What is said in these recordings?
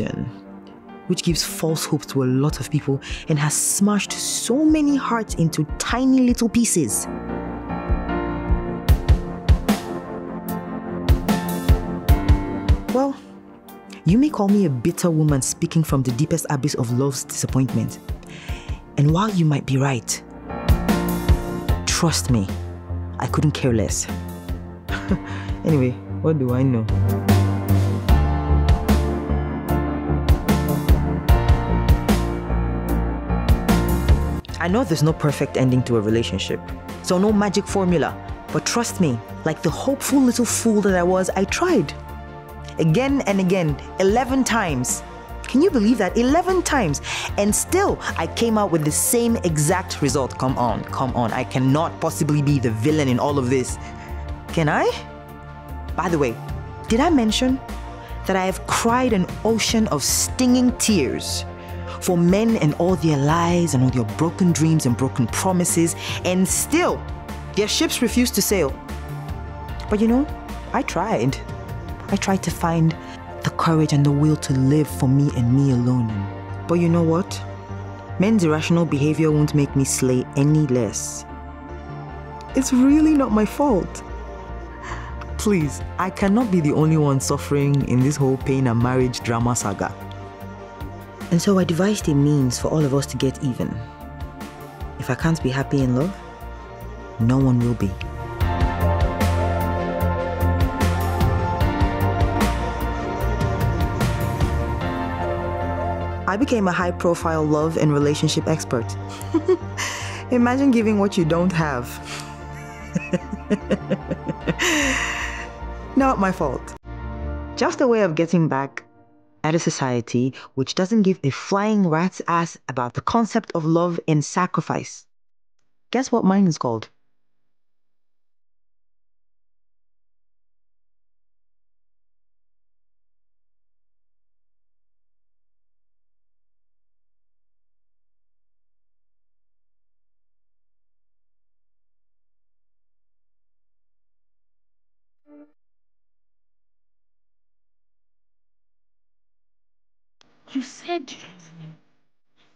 illusion which gives false hope to a lot of people and has smashed so many hearts into tiny little pieces. Well, you may call me a bitter woman speaking from the deepest abyss of love's disappointment. And while you might be right, trust me, I couldn't care less. anyway, what do I know? I know there's no perfect ending to a relationship, so no magic formula. But trust me, like the hopeful little fool that I was, I tried. Again and again, 11 times. Can you believe that? 11 times. And still, I came out with the same exact result. Come on, come on. I cannot possibly be the villain in all of this. Can I? By the way, did I mention that I have cried an ocean of stinging tears for men and all their lies and all their broken dreams and broken promises, and still their ships refused to sail. But you know, I tried. I tried to find the courage and the will to live for me and me alone. But you know what? Men's irrational behavior won't make me slay any less. It's really not my fault. Please, I cannot be the only one suffering in this whole pain and marriage drama saga. And so I devised a means for all of us to get even. If I can't be happy in love, no one will be. I became a high profile love and relationship expert. Imagine giving what you don't have. Not my fault. Just a way of getting back at a society which doesn't give a flying rat's ass about the concept of love and sacrifice. Guess what mine is called?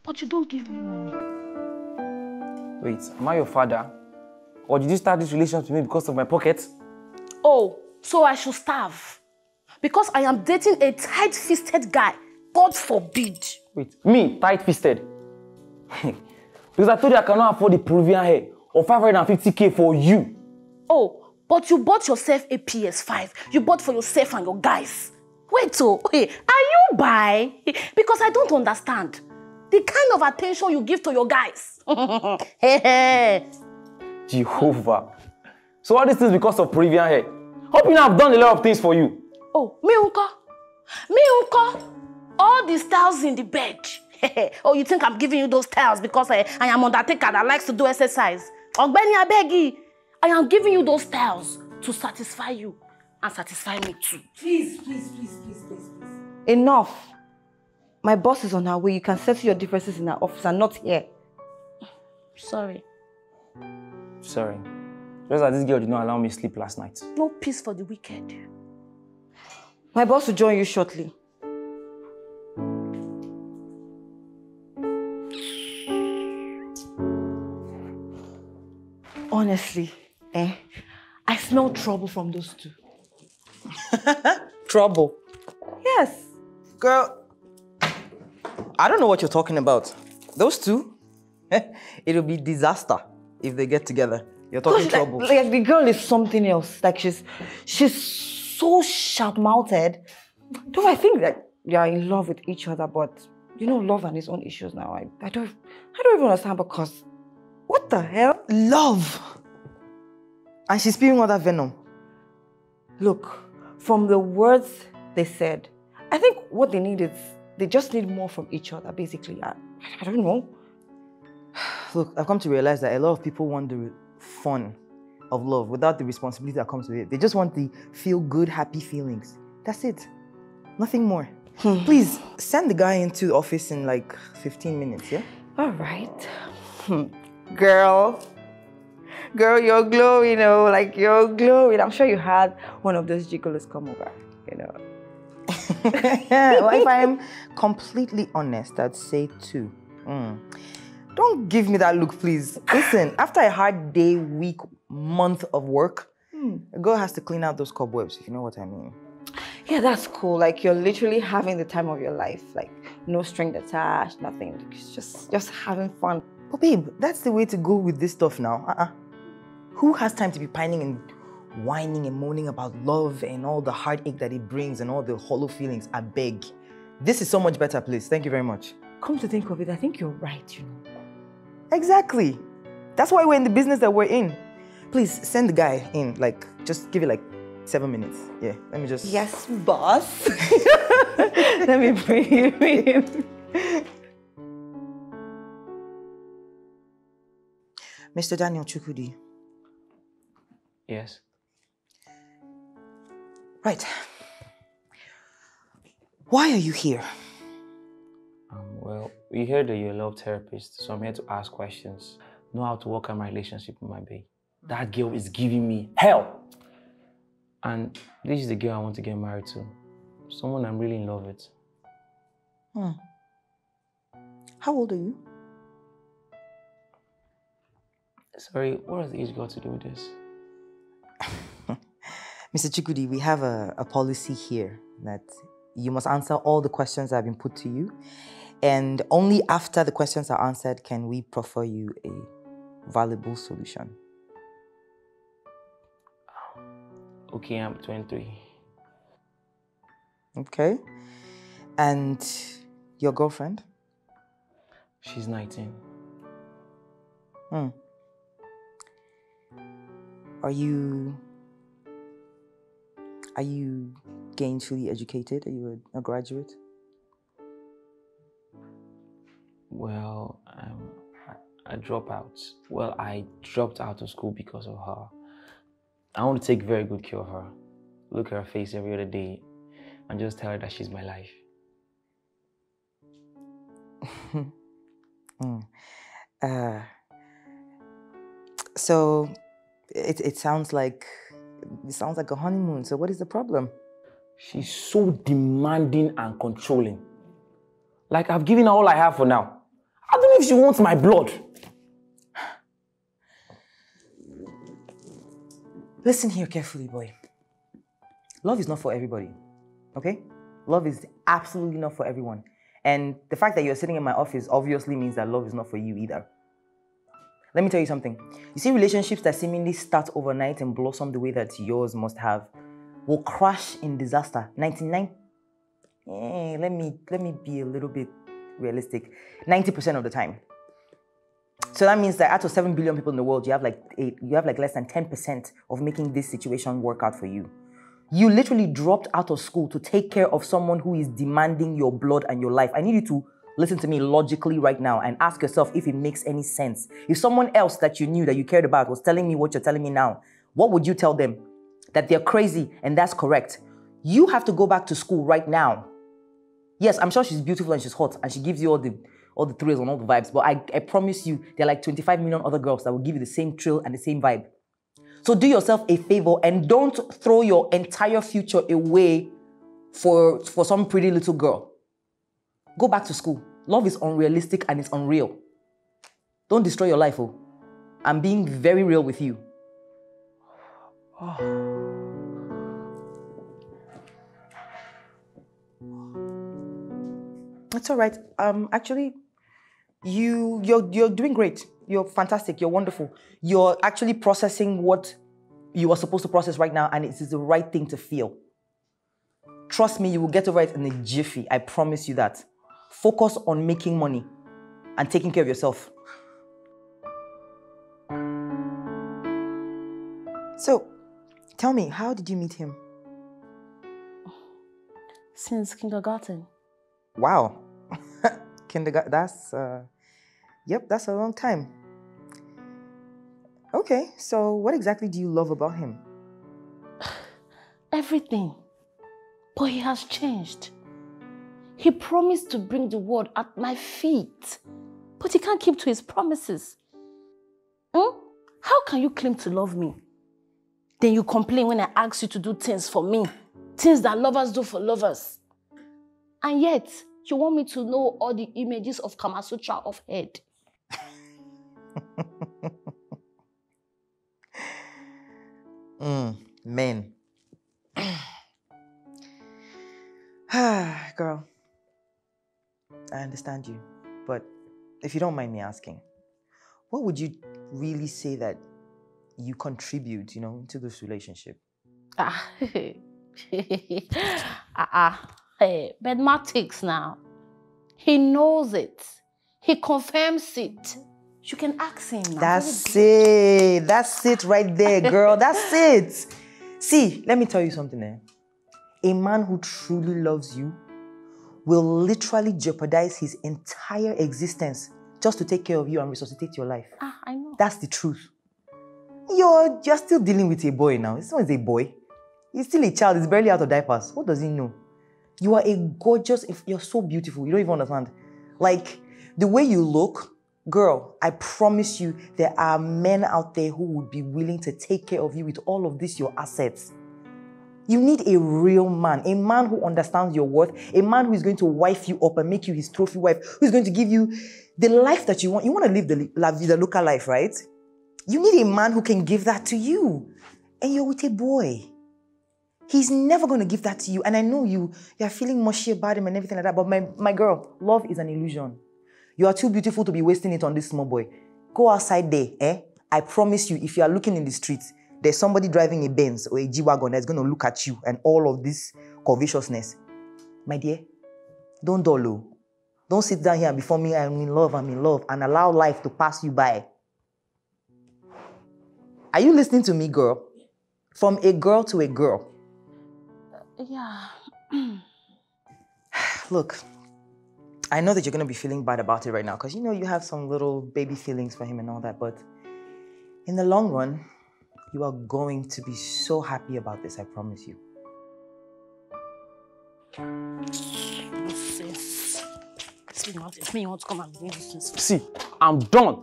But you don't give me money. Wait, am I your father? Or did you start this relationship with me because of my pocket? Oh, so I should starve? Because I am dating a tight-fisted guy. God forbid. Wait, me, tight-fisted? because I told you I cannot afford the Peruvian hair or 550k for you. Oh, but you bought yourself a PS5. You bought for yourself and your guys. Wait, oh, are you bi? Because I don't understand. The kind of attention you give to your guys. Hey, Jehovah. So all this is because of Peruvian hair. Hope you know I've done a lot of things for you. Oh, me unko. Me unko. All the styles in the bed. oh, you think I'm giving you those styles because I, I am undertaker that likes to do exercise? Ogbeni Abegi, I am giving you those styles to satisfy you and satisfy me too. Please, please, please, please, please, please. Enough. My boss is on her way. You can settle your differences in her office and not here. Sorry. Sorry. Just that this girl did not allow me sleep last night. No peace for the wicked. My boss will join you shortly. Honestly, eh, I smell trouble from those two. Trouble. Yes. Girl, I don't know what you're talking about. Those two, it'll be disaster if they get together. You're talking trouble. Like, like the girl is something else. Like she's she's so sharp-mouthed. Though I think that they are in love with each other, but you know, love and its own issues now. I, I don't I don't even understand because what the hell? Love. And she's spewing all that venom. Look, from the words they said, I think what they need is they just need more from each other, basically. I, I don't know. Look, I've come to realize that a lot of people want the fun of love without the responsibility that comes with it. They just want the feel good, happy feelings. That's it. Nothing more. Please send the guy into the office in like 15 minutes, yeah? All right. Hmm. Girl, girl, you're glowing, you know, like you're glowing. I'm sure you had one of those gigolos come over, you know. well, if I'm completely honest, I'd say two. Mm. Don't give me that look, please. Listen, after a hard day, week, month of work, a girl has to clean out those cobwebs, if you know what I mean. Yeah, that's cool. Like you're literally having the time of your life. Like no string attached, nothing. It's just just having fun. But babe, that's the way to go with this stuff now. Uh-uh. Who has time to be pining and whining and moaning about love and all the heartache that it brings and all the hollow feelings? I beg. This is so much better, please. Thank you very much. Come to think of it, I think you're right, you know. Exactly. That's why we're in the business that we're in. Please send the guy in. Like, just give it like seven minutes. Yeah, let me just. Yes, boss. Let me bring you in. Mr. Daniel Chukwudi. Yes. Right. Why are you here? Um, well, we heard that you're a love therapist, so I'm here to ask questions. Know how to work on my relationship with my babe. That girl is giving me hell. And this is the girl I want to get married to. Someone I'm really in love with. Hmm. How old are you? Sorry, what has age got to do with this? Mr. Chukwudi, we have a, a policy here that you must answer all the questions that have been put to you. And only after the questions are answered can we proffer you a valuable solution. Okay, I'm 23. Okay? And your girlfriend? She's 19. Hmm. Are you are you gainfully educated? Are you a, a graduate? Well, um, I, I drop out. Well, I dropped out of school because of her. I want to take very good care of her. Look at her face every other day and just tell her that she's my life. Hmm. Uh, so it, it sounds like it sounds like a honeymoon. So what is the problem? She's so demanding and controlling. Like I've given her all I have for now. I don't know if she wants my blood. Listen here carefully, boy. Love is not for everybody. Okay? Love is absolutely not for everyone. And the fact that you're sitting in my office obviously means that love is not for you either. Let me tell you something. You see, relationships that seemingly start overnight and blossom the way that yours must have will crash in disaster. 99. Eh, let me let me be a little bit realistic. 90% of the time. So that means that out of 7 billion people in the world, you have like eight, you have like less than 10% of making this situation work out for you. You literally dropped out of school to take care of someone who is demanding your blood and your life. I need you to listen to me logically right now and ask yourself if it makes any sense. If someone else that you knew that you cared about was telling me what you're telling me now, what would you tell them? That they're crazy and that's correct. You have to go back to school right now. Yes, I'm sure she's beautiful and she's hot and she gives you all the all the thrills and all the vibes, but I, I promise you there are like 25 million other girls that will give you the same thrill and the same vibe. So do yourself a favor and don't throw your entire future away for, for some pretty little girl. Go back to school. Love is unrealistic and it's unreal. Don't destroy your life, oh. I'm being very real with you. It's all right. Um, actually, you you're you're doing great. You're fantastic. You're wonderful. You're actually processing what you are supposed to process right now, and it is the right thing to feel. Trust me, you will get over it in a jiffy. I promise you that. Focus on making money and taking care of yourself. So, tell me, how did you meet him? Since kindergarten. Wow. Kindergarten, that's, uh, yep, that's a long time. Okay, so what exactly do you love about him? Everything. But he has changed. He promised to bring the world at my feet. But he can't keep to his promises. Hmm? How can you claim to love me? Then you complain when I ask you to do things for me. Things that lovers do for lovers. And yet, you want me to know all the images of Kama Sutra of head. Mm, men. Girl, I understand you, but if you don't mind me asking, what would you really say that you contribute, you know, to this relationship? Ah, ah, ah. Hey, but Matix now, he knows it. He confirms it. You can ask him. now. That's it. That's it right there, girl. That's it. See, let me tell you something, eh? A man who truly loves you will literally jeopardize his entire existence just to take care of you and resuscitate your life. Ah, I know. That's the truth. You're you're still dealing with a boy now. This one's a boy. He's still a child. He's barely out of diapers. What does he know? You are a gorgeous. If you're so beautiful, you don't even understand. Like the way you look, girl. I promise you, there are men out there who would be willing to take care of you with all of this your assets. You need a real man, a man who understands your worth, a man who is going to wife you up and make you his trophy wife, who is going to give you the life that you want. You want to live the La Vida Loca life, right? You need a man who can give that to you. And you're with a boy. He's never going to give that to you. And I know you, you're feeling mushy about him and everything like that. But my, my girl, love is an illusion. You are too beautiful to be wasting it on this small boy. Go outside there, eh? I promise you, if you are looking in the streets, there's somebody driving a Benz or a G-Wagon that's going to look at you and all of this covetousness. My dear, don't dolo. Oh. Don't sit down here and before me, I'm in love, I'm in love, and allow life to pass you by. Are you listening to me, girl? From a girl to a girl. Yeah. Look, I know that you're gonna be feeling bad about it right now because you know you have some little baby feelings for him and all that, but in the long run, you are going to be so happy about this, I promise you. Nonsense. See, nonsense. Me, you want to come and bring this nonsense. See, I'm done.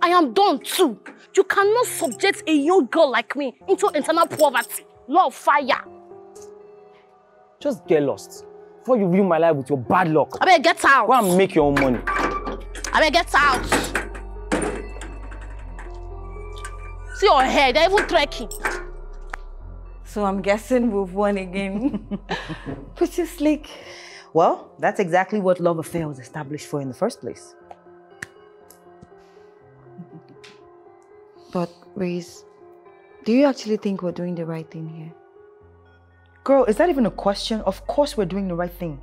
I am done too. You cannot subject a young girl like me into internal poverty. Love fire. Just get lost. Before you ruin my life with your bad luck. I better get out. Go and make your own money. I better get out. See your hair, they're even trekking. So I'm guessing we've won again. Pretty slick. Well, that's exactly what love affair was established for in the first place. But, Reese, do you actually think we're doing the right thing here? Girl, is that even a question? Of course we're doing the right thing.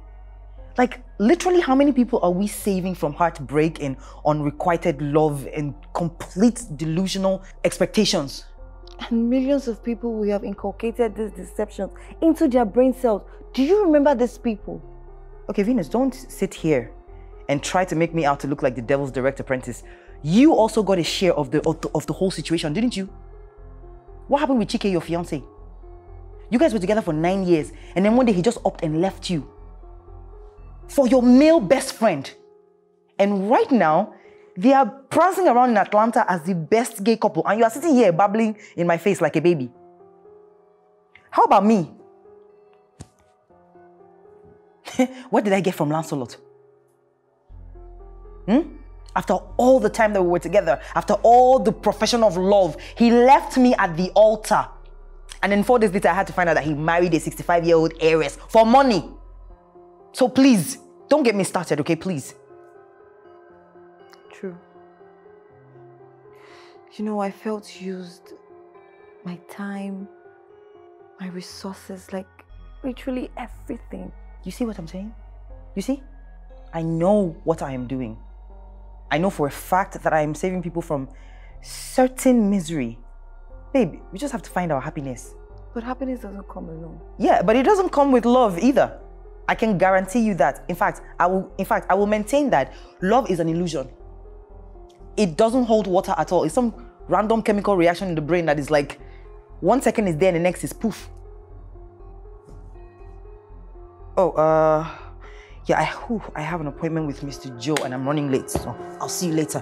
Like, literally, how many people are we saving from heartbreak and unrequited love and complete delusional expectations? And millions of people we have inculcated these deceptions into their brain cells. Do you remember these people? Okay, Venus, don't sit here and try to make me out to look like the devil's direct apprentice. You also got a share of the, of the, of the whole situation, didn't you? What happened with Chike, your fiance? You guys were together for nine years, and then one day he just upped and left you for your male best friend. And right now, they are prancing around in Atlanta as the best gay couple, and you are sitting here babbling in my face like a baby. How about me? what did I get from Lancelot? Hmm? After all the time that we were together, after all the profession of love, he left me at the altar. And then four days later, I had to find out that he married a 65 year old heiress for money. So please, don't get me started, okay? Please. True. You know, I felt used. My time, my resources, like literally everything. You see what I'm saying? You see? I know what I am doing. I know for a fact that I am saving people from certain misery. Babe, we just have to find our happiness. But happiness doesn't come alone. Yeah, but it doesn't come with love either. I can guarantee you that. In fact, I will in fact I will maintain that love is an illusion. It doesn't hold water at all. It's some random chemical reaction in the brain that is like one second is there and the next is poof. Oh, uh yeah, I, whew, I have an appointment with Mr. Joe and I'm running late, so I'll see you later.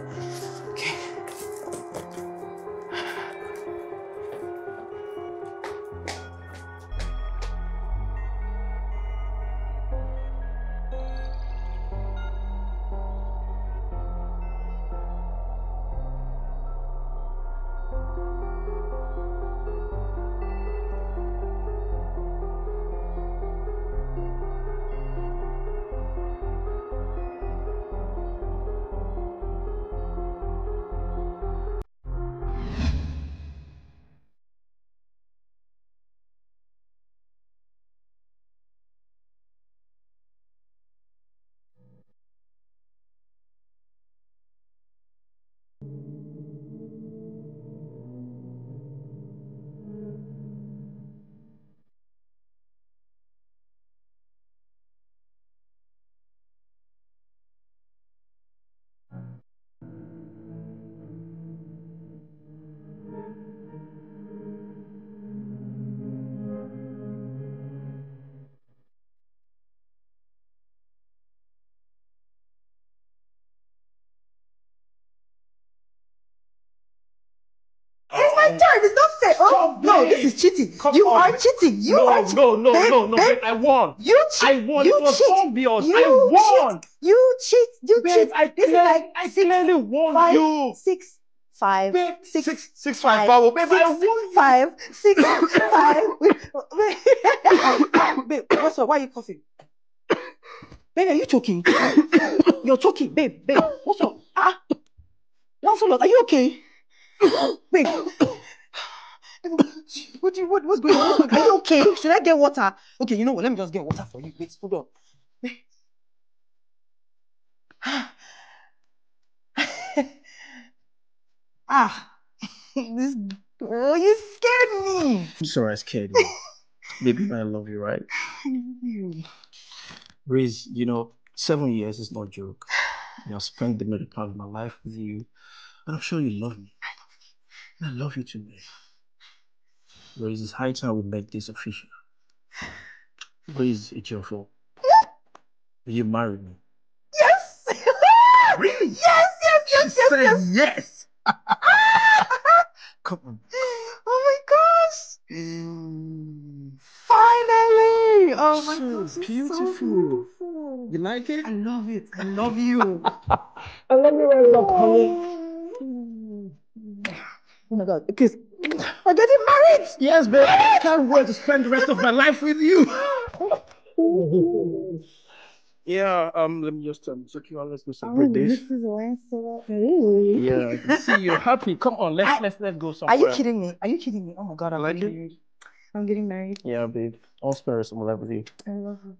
Cheating. Come you on. are cheating. You no, are cheating. no, no, Babe, no, no, babe, I won. You cheat. I won. You it was cheat. obvious. You I won. You cheat. You Babe, cheat. I, this is like I six, clearly won five, you. six, five, Babe, six, six, six, five, five, Bravo. Babe, I won five, six, five. Wait, wait. Babe, what's up? Why are you coughing? Babe, are you choking? You're choking, babe, babe. What's up? Ah, Lancelot, are you okay? babe. What you, what, what's going on? Are you okay? Should I get water? Okay, you know what? Let me just get water for you. Wait, hold on. ah, this. Oh, you scared me. I'm sorry, I scared you. Baby, I love you, right? Reese, you know, seven years is no joke. You know, I spent the middle part of my life with you, and I'm sure you love me. I love you too, man. Reese, it's high time we make this official. Reese, it's your fault. Will you marry me? Yes. Really? Yes, yes, yes, She yes, said yes. yes. Come on. Oh my gosh. Finally. Oh my So gosh. it's so beautiful. beautiful. You like it? I love it. I love you. I love you. I love oh. Oh. oh my god. Okay. We're getting married. Yes, babe. I can't wait to spend the rest of my life with you. yeah, um, let me just um, secure. Let's go celebrate this. is Lancelot. Yeah, I can see you're happy. Come on, let's I- let's let's go somewhere. Are you kidding me? Are you kidding me? Oh my god, I I'm like getting married. I'm getting married. Yeah, babe. I'll spend the rest of my life with you. I love you.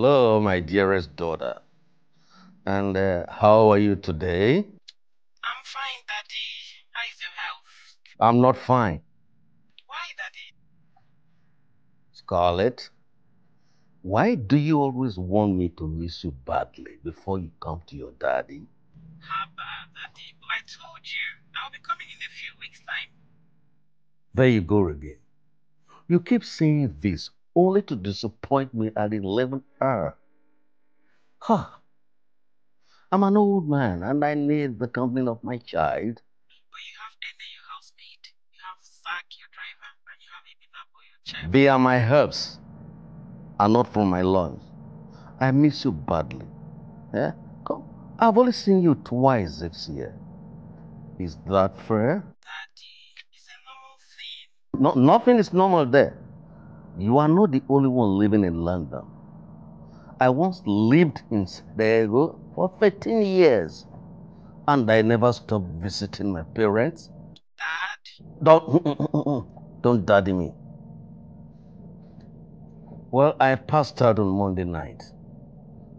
Hello, my dearest daughter. And uh, how are you today? I'm fine, Daddy. How is your health? I'm not fine. Why, Daddy? Scarlett, why do you always want me to miss you badly before you come to your daddy? How bad, Daddy? But I told you I'll be coming in a few weeks' time. There you go again. You keep saying this only to disappoint me at the 11th hour. Huh. I'm an old man and I need the company of my child. But you have Ene, your housemate. you have Zach, your driver, and you have Ibinapo, your child. They are my herbs and not from my lungs. I miss you badly. Yeah? Come. I've only seen you twice this year. Is that fair? Daddy, it's a normal thing. No, nothing is normal there. You are not the only one living in London. I once lived in San Diego for 13 years, and I never stopped visiting my parents. Dad? Don't, mm, mm, mm, don't daddy me. Well, I passed out on Monday night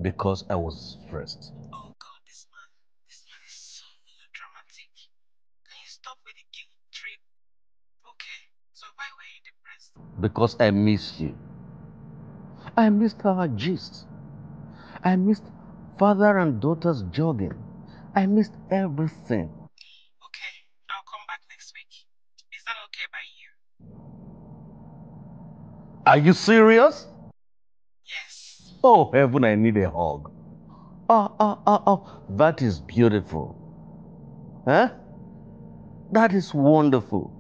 because I was stressed. Oh God, this man, this man is so dramatic. Can you stop with the guilt trip? Okay, so why were you depressed? Because I missed you. I missed our gist. I missed father and daughter's jogging. I missed everything. Okay, I'll come back next week. Is that okay by you? Are you serious? Yes. Oh, heaven, I need a hug. Oh, oh, oh, oh, that is beautiful. Huh? That is wonderful.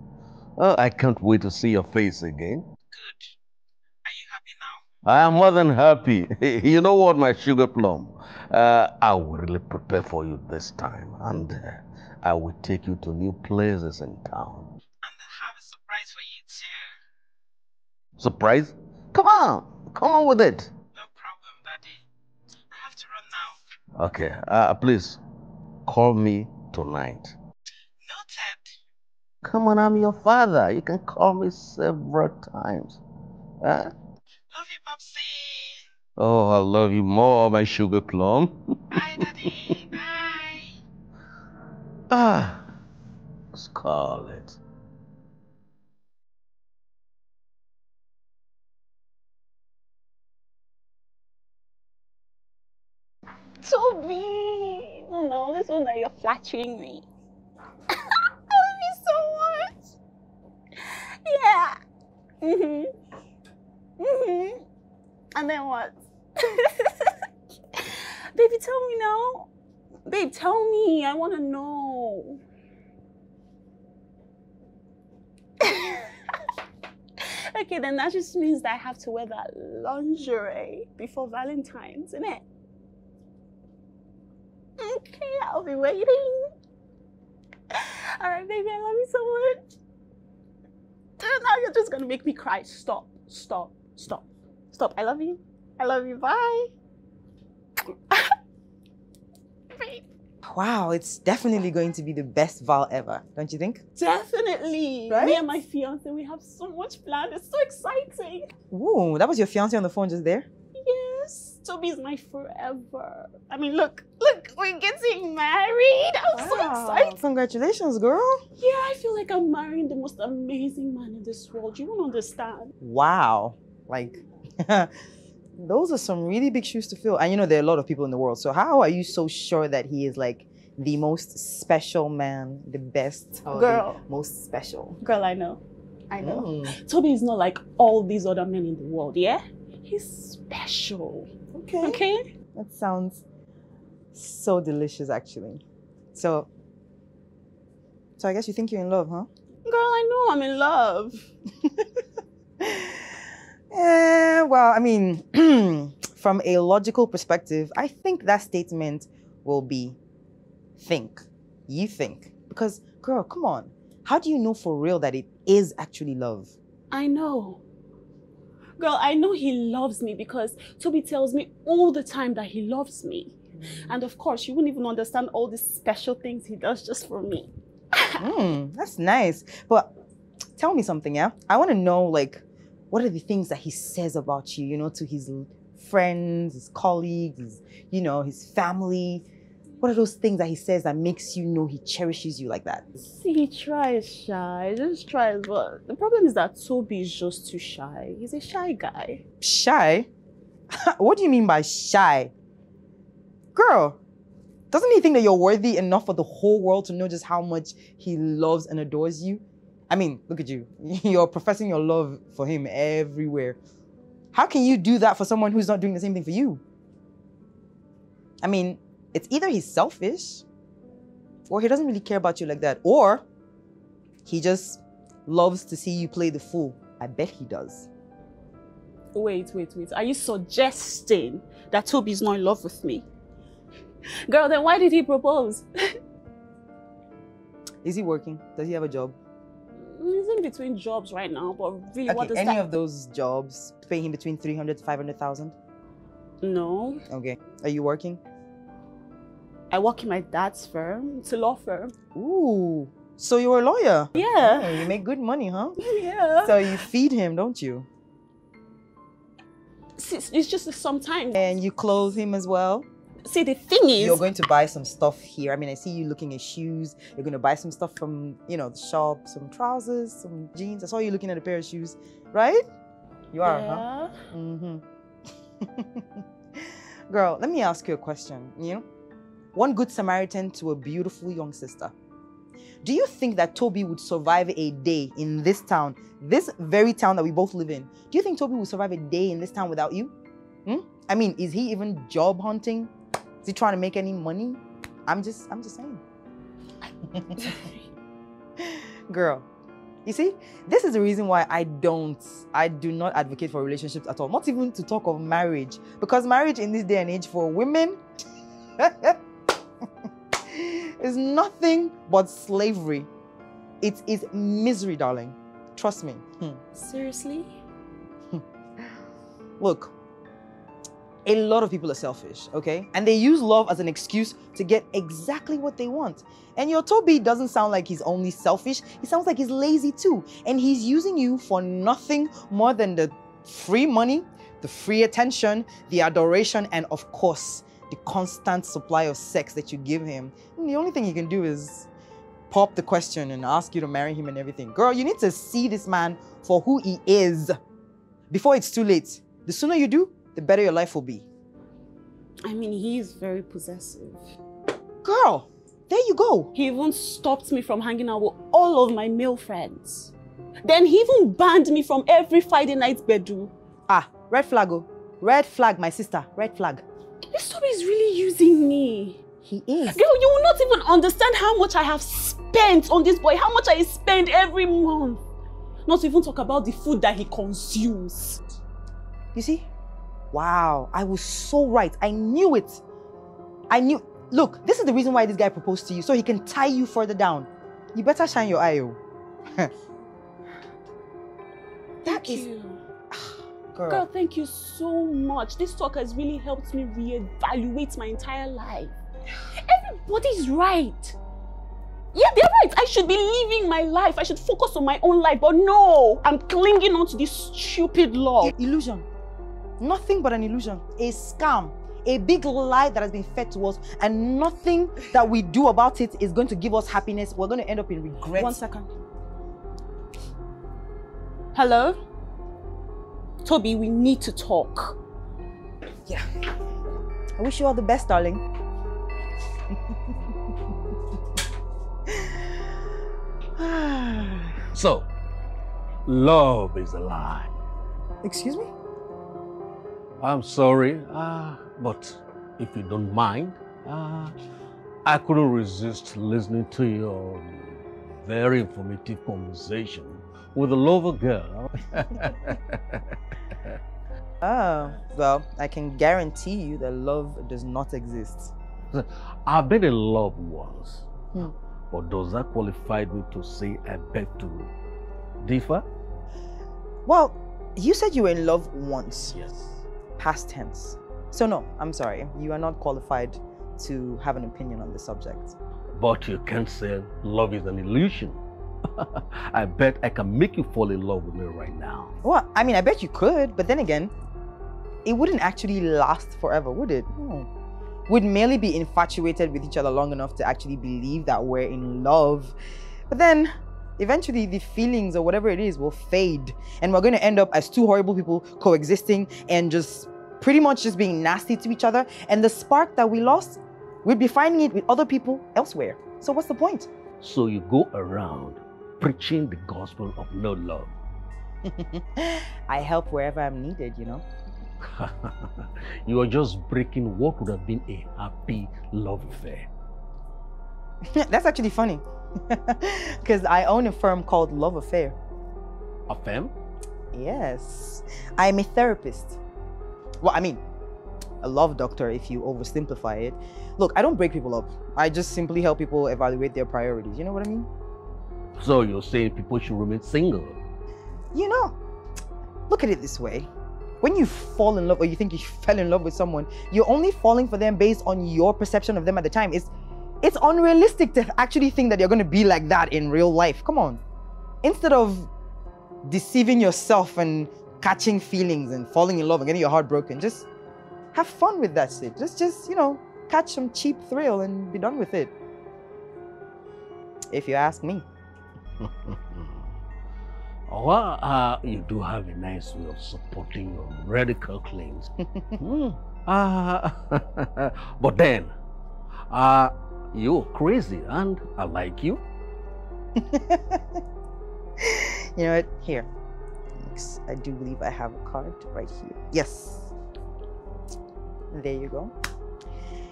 Oh, I can't wait to see your face again. Good. Are you happy now? I am more than happy. you know what, my sugar plum? Uh, I will really prepare for you this time, and uh, I will take you to new places in town. And I have a surprise for you too. Surprise? Come on, come on with it. No problem, Daddy. I have to run now. Okay, uh, please call me tonight. Noted. Come on, I'm your father. You can call me several times. Huh? Love you, Popsy. Oh, I love you more, my sugar plum. Bye, Daddy. Bye. ah, Scarlet. Toby! No, no, this one that you're flattering me. I love you so much. Yeah. Mhm. Mhm. And then what? Baby, tell me now. Babe, tell me. I want to know. okay, then that just means that I have to wear that lingerie before Valentine's, isn't it? Okay, I'll be waiting. All right, baby, I love you so much. Now you're just gonna make me cry. Stop, stop, stop, stop. I love you. I love you. Bye. Wow, it's definitely going to be the best Val ever, don't you think? Definitely. Right? Me and my fiance, we have so much planned. It's so exciting. Ooh, that was your fiance on the phone just there? Yes, Toby's my forever. I mean, look, look, we're getting married. I'm so excited. Congratulations, girl. Yeah, I feel like I'm marrying the most amazing man in this world. You don't understand. Wow. Like, those are some really big shoes to fill. And you know, there are a lot of people in the world. So, how are you so sure that he is like the most special man, the best, or the Girl. most special? Girl, I know. I know. Mm. Toby is not like all these other men in the world, yeah? He's special. Okay. Okay? That sounds so delicious, actually. So, so I guess you think you're in love, huh? Girl, I know I'm in love. Eh, well, I mean, from a logical perspective, I think that statement will be think. You think. Because, girl, come on. How do you know for real that it is actually love? I know. Girl, I know he loves me because Toby tells me all the time that he loves me. And of course, you wouldn't even understand all the special things he does just for me. Hmm, that's nice. But tell me something, yeah? I want to know, like, what are the things that he says about you, you know, to his friends, his colleagues, his, you know, his family? What are those things that he says that makes you know he cherishes you like that? See, he tries shy, he just tries, but the problem is that Toby is just too shy. He's a shy guy. Shy? what do you mean by shy? Girl, doesn't he think that you're worthy enough for the whole world to know just how much he loves and adores you? I mean, look at you. You're professing your love for him everywhere. How can you do that for someone who's not doing the same thing for you? I mean, it's either he's selfish or he doesn't really care about you like that, or he just loves to see you play the fool I bet he does. Wait, wait, wait. Are you suggesting that Toby's not in love with me? Girl, then why did he propose? Is he working? Does he have a job? He's in between jobs right now, but really, what Okay, does any that... of those jobs pay him between 300 to 500,000? No. Okay. Are you working? I work in my dad's firm. It's a law firm. Ooh. So you're a lawyer? Yeah. Oh, you make good money, huh? Yeah. So you feed him, don't you? It's it's just sometimes... And you clothe him as well? See, the thing is... You're going to buy some stuff here. I mean, I see you looking at shoes. You're going to buy some stuff from, you know, the shop, some trousers, some jeans. I saw you looking at a pair of shoes, right? You are, huh? Mm-hmm. Girl, let me ask you a question. You know, one good Samaritan to a beautiful young sister. Do you think that Toby would survive a day in this town, this very town that we both live in? Do you think Toby would survive a day in this town without you? Hmm? I mean, is he even job hunting? Is he trying to make any money? I'm just, I'm just saying. Girl, you see, this is the reason why I don't, I do not advocate for relationships at all. Not even to talk of marriage, because marriage in this day and age for women is nothing but slavery. It is misery, darling. Trust me. Hmm. Seriously? Look, a lot of people are selfish, okay? And they use love as an excuse to get exactly what they want. And your Toby doesn't sound like he's only selfish, he sounds like he's lazy too. And he's using you for nothing more than the free money, the free attention, the adoration, and of course, the constant supply of sex that you give him. And the only thing he can do is pop the question and ask you to marry him and everything. Girl, you need to see this man for who he is before it's too late. The sooner you do, the better your life will be. I mean, he is very possessive. Girl, there you go. He even stopped me from hanging out with all of my male friends. Then he even banned me from every Friday night bedroom. Ah, red flag, oh. Red flag, my sister. Red flag. This Toby is really using me. He is. Girl, you will not even understand how much I have spent on this boy, how much I spend every month. Not to even talk about the food that he consumes. You see? Wow, I was so right. I knew it. I knew. Look, this is the reason why this guy proposed to you, so he can tie you further down. You better shine your eye, oh. Thank is- you. Girl. Girl, thank you so much. This talk has really helped me reevaluate my entire life. Everybody's right. Yeah, they're right. I should be living my life. I should focus on my own life. But no, I'm clinging on to this stupid law. Illusion. Nothing but an illusion. A scam. A big lie that has been fed to us, and nothing that we do about it is going to give us happiness. We're going to end up in regret. One second. Hello? Toby, we need to talk. Yeah. I wish you all the best, darling. So, love is a lie. Excuse me? I'm sorry, uh, but if you don't mind, uh, I couldn't resist listening to your very informative conversation with a lover girl. Oh, well, I can guarantee you that love does not exist. I've been in love once, Hmm. but does that qualify me to say I beg to differ? Well, you said you were in love once. Yes. Past tense. So, no, I'm sorry. You are not qualified to have an opinion on the subject. But you can't say love is an illusion. I bet I can make you fall in love with me right now. Well, I mean, I bet you could, but then again, it wouldn't actually last forever, would it? No. We'd merely be infatuated with each other long enough to actually believe that we're in love. But then, eventually, the feelings or whatever it is will fade, and we're going to end up as two horrible people coexisting and just pretty much just being nasty to each other. And the spark that we lost, we'd be finding it with other people elsewhere. So, what's the point? So you go around preaching the gospel of no love. I help wherever I'm needed, you know? you are just breaking what would have been a happy love affair. That's actually funny. Because I own a firm called Love Affair. A firm? Yes, I'm a therapist. Well, I mean, a love doctor if you oversimplify it. Look, I don't break people up. I just simply help people evaluate their priorities. You know what I mean? So you're saying people should remain single? You know, look at it this way. When you fall in love or you think you fell in love with someone, you're only falling for them based on your perception of them at the time. It's it's unrealistic to actually think that you're going to be like that in real life. Come on. Instead of deceiving yourself and catching feelings and falling in love and getting your heart broken, just have fun with that shit. Just just, you know, catch some cheap thrill and be done with it. If you ask me. Well, uh, you do have a nice way of supporting your radical claims. Hmm. Uh, but then, uh, you're crazy and I like you. You know what? Here. Thanks. I do believe I have a card right here. Yes. There you go.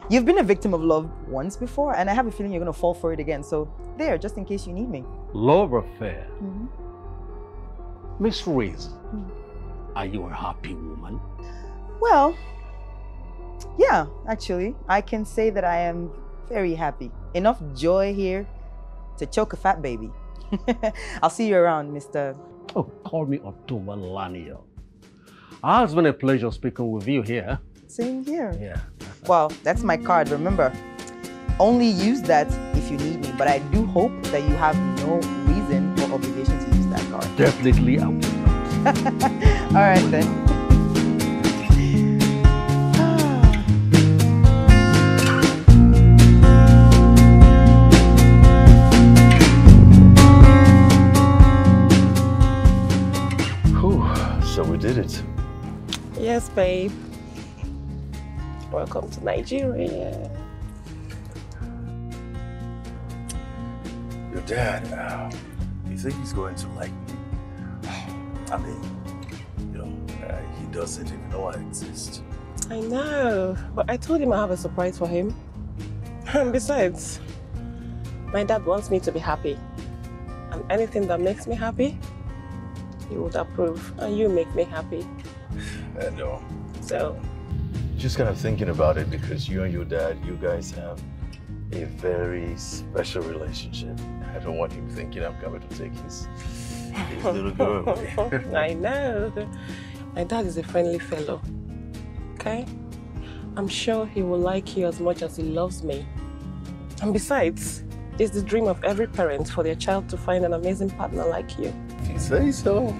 You've been a victim of love once before, and I have a feeling you're going to fall for it again. So, there, just in case you need me. Love affair. Mhm. Miss Reese, are you a happy woman? Well, yeah, actually, I can say that I am very happy. Enough joy here to choke a fat baby. I'll see you around, Mr. Oh, call me October Lanio. Ah, it's been a pleasure speaking with you here. Same here. Yeah. Well, that's my card, remember. Only use that if you need me, but I do hope that you have no reason or obligation to use that card. Definitely I will. All right, then. So it. Yes, babe. Welcome to Nigeria. Your dad, uh, you think he's going to like me? I mean, you know, uh, he doesn't even know I exist. I know, but I told him I have a surprise for him. And besides, my dad wants me to be happy. And anything that makes me happy, he would approve. And you make me happy. I know. So, Just kind of thinking about it because you and your dad, you guys have a very special relationship. I don't want him thinking I'm coming to take his, his little girl away. I know. My dad is a friendly fellow. Okay? I'm sure he will like you as much as he loves me. And besides, it's the dream of every parent for their child to find an amazing partner like you. If you say so.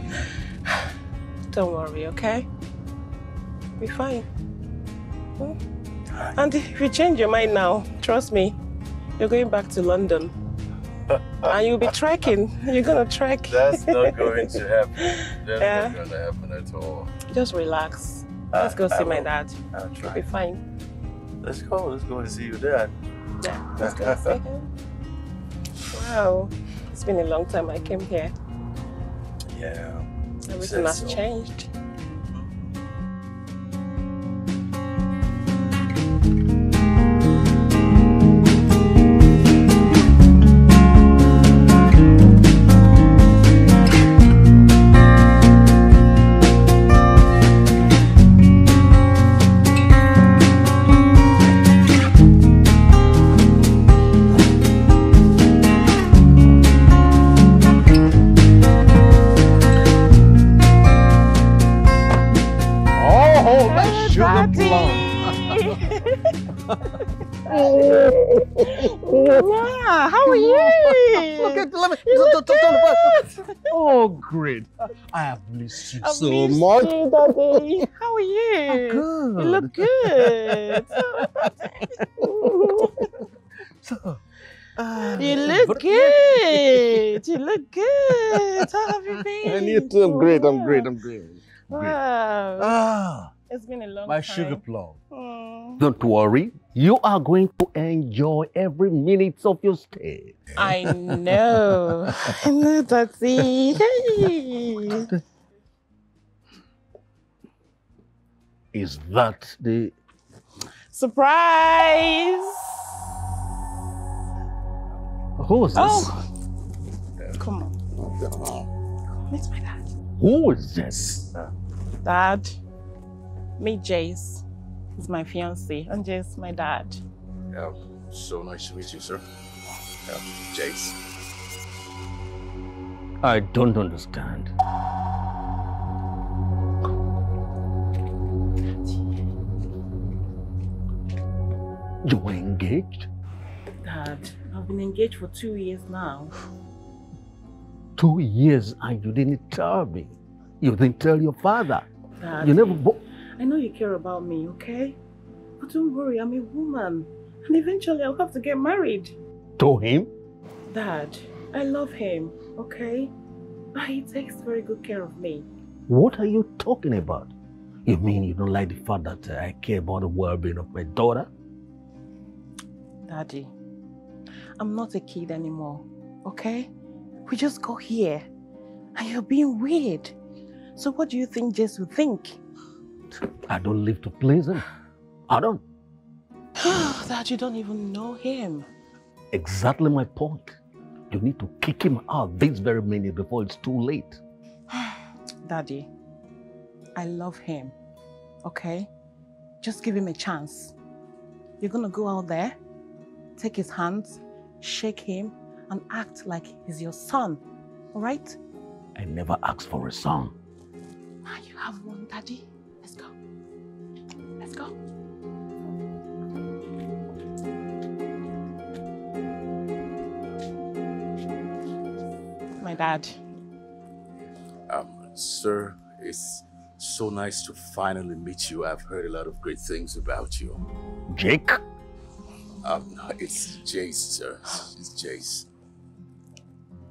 Don't worry, okay? We're fine. Hmm? And if you change your mind now, trust me, you're going back to London. Uh, uh, and you'll be uh, trekking. You're gonna trek. That's not going to happen. That's Yeah. not going to happen at all. Just relax. Let's go I- I see my dad. I'll try. You'll be fine. Let's go. Let's go and see your dad. Yeah, let's go see him. Wow, it's been a long time I came here. Yeah. Everything has so. changed. I have missed you I've so missed much. you, Daddy. How are you? good. You look good. you look good. You look good. How have you been? And you too. I'm great. I'm great. I'm great. Wow. Ah, It's been a long my time. My sugar plum. Mm. Don't worry. You are going to enjoy every minute of your stay. I know. I know, Daddy. Hey. Is that the Surprise! who's this? Oh, come on. Meet my dad. Who is this? Dad, meet Jace. He's my fiance, and Jace, my dad. Yeah, so nice to meet you, sir. Yeah, Jace. I don't understand. You were engaged? Dad, I've been engaged for two years now. Two years and you didn't tell me. You didn't tell your father. Dad, You never. I know you care about me, okay? But don't worry, I'm a woman. And eventually I'll have to get married. to him? Dad, I love him, okay? But he takes very good care of me. What are you talking about? You mean you don't like the fact that uh, I care about the well-being of my daughter? Daddy, I'm not a kid anymore, okay? We just got here. And you're being weird. So what do you think Jess will think? I don't live to please him. I don't. Dad, you don't even know him. Exactly my point. You need to kick him out this very minute before it's too late. Daddy, I love him, okay? Just give him a chance. You're gonna go out there, take his hands, shake him, and act like he's your son, all right? I never asked for a son. Now you have one, Daddy. Let's go. Go. My dad. Um, sir, it's so nice to finally meet you. I've heard a lot of great things about you. Jake? Um, no, it's Jace, sir. It's Jace.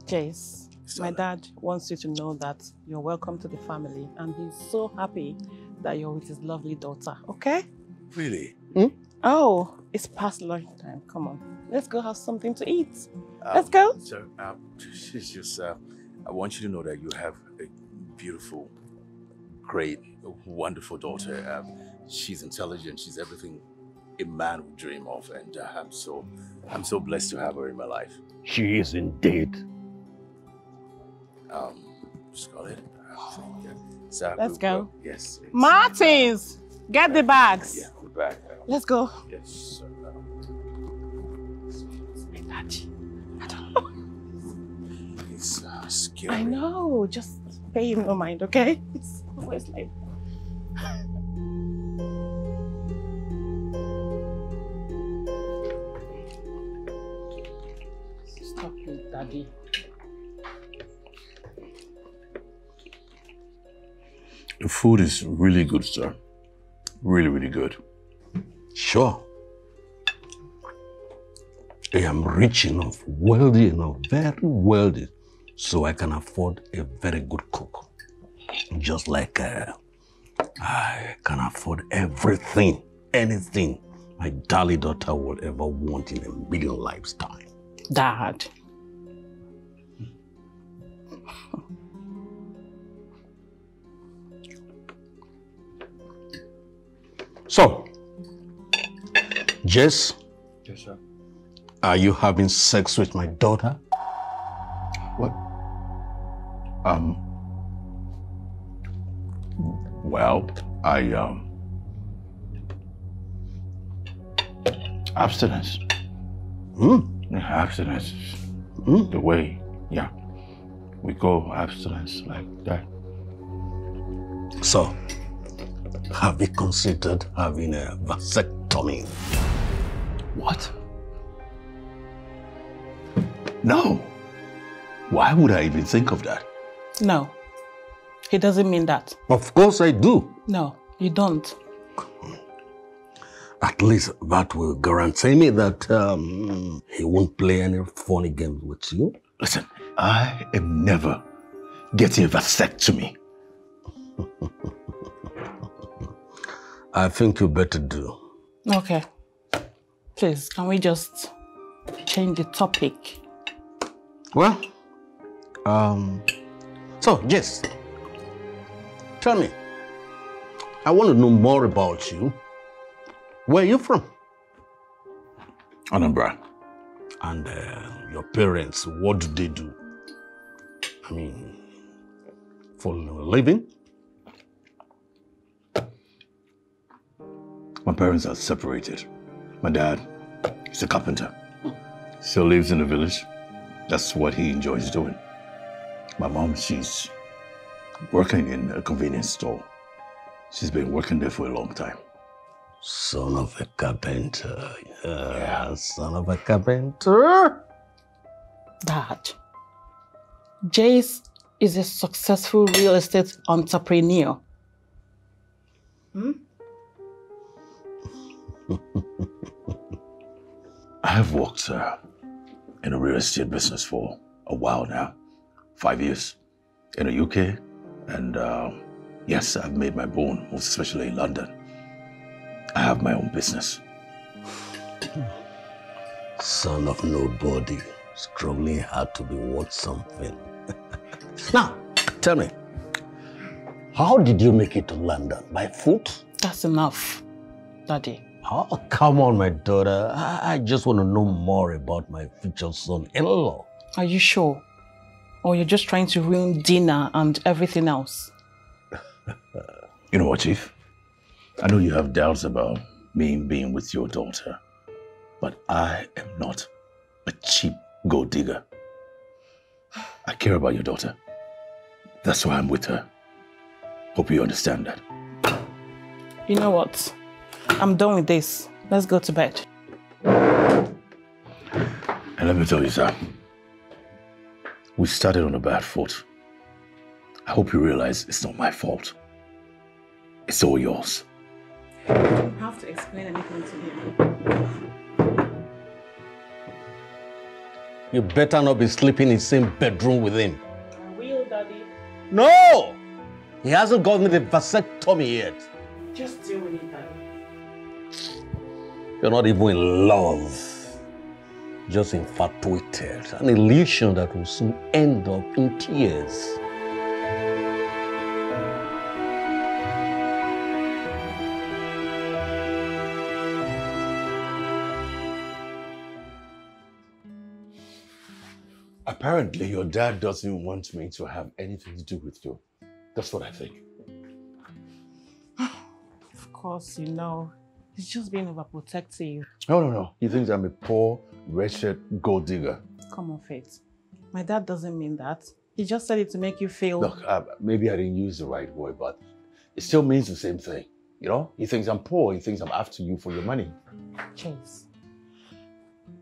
Jace, my dad wants you to know that you're welcome to the family and he's so happy that you're with his lovely daughter, okay? Really? Oh, it's past lunchtime. Come on. Let's go have something to eat. Um, Let's go. Sir, um, it's just, uh, I want you to know that you have a beautiful, great, wonderful daughter. Um, she's intelligent. She's everything a man would dream of, and uh, I'm so, I'm so blessed to have her in my life. She is indeed. Um, Scarlett. Sir, Let's go. Yes. Martins, get the bags. Yeah, back. Uh, Let's go. Yes, sir. My daddy. It's uh, scary. I know. Just pay him no mind, okay? It's always like. Stop it, daddy. The food is really good, sir. Really, really good. Sure. I am rich enough, wealthy enough, very wealthy, so I can afford a very good cook. Just like uh, I can afford everything, anything my darling daughter would ever want in a million lifetime. Dad. So, Jess, Yes, sir. are you having sex with my daughter? What? Um. Well, I um. Abstinence. Hmm? Yeah, abstinence. Hmm? The way, yeah. We go abstinence like that. So, have you considered having a vasectomy? What? No. Why would I even think of that? No. He doesn't mean that. Of course I do. No, you don't. At least that will guarantee me that um, he won't play any funny games with you. Listen, I am never getting a vasectomy. I think you better do. Okay. Please, can we just change the topic? Well, um, so, Jess, tell me, I want to know more about you. Where are you from? Anambra. And uh, your parents, what do they do? I mean, for a living? My parents are separated. My dad is a carpenter. Still lives in the village. That's what he enjoys doing. My mom, she's working in a convenience store. She's been working there for a long time. Son of a carpenter. Yeah, son of a carpenter. Dad, Jace is a successful real estate entrepreneur. Hmm? I have worked uh, in a real estate business for a while now, five years in the UK, and uh, yes, I've made my bone, most especially in London. I have my own business. Son of nobody, struggling hard to be worth something. now, tell me, how did you make it to London? By foot? That's enough, Daddy. Oh, come on, my daughter. I, just want to know more about my future son-in-law. Are you sure? Or you're just trying to ruin dinner and everything else? You know what, Chief? I know you have doubts about me being with your daughter, but I am not a cheap gold digger. I care about your daughter. That's why I'm with her. Hope you understand that. You know what? I'm done with this. Let's go to bed. And let me tell you, sir, we started on a bad foot. I hope you realize it's not my fault. It's all yours. You don't have to explain anything to him. You better not be sleeping in the same bedroom with him. I will, Daddy. No! He hasn't gotten the vasectomy yet. Just deal with it, Daddy. You're not even in love. Just infatuated. An illusion that will soon end up in tears. Apparently, your dad doesn't want me to have anything to do with you. That's what I think. Of course, you know. He's just being overprotective. No, no, no. He thinks I'm a poor, wretched gold digger. Come on, Faith. My dad doesn't mean that. He just said it to make you feel... Look, uh, maybe I didn't use the right word, but it still means the same thing. You know, he thinks I'm poor. He thinks I'm after you for your money. Chase.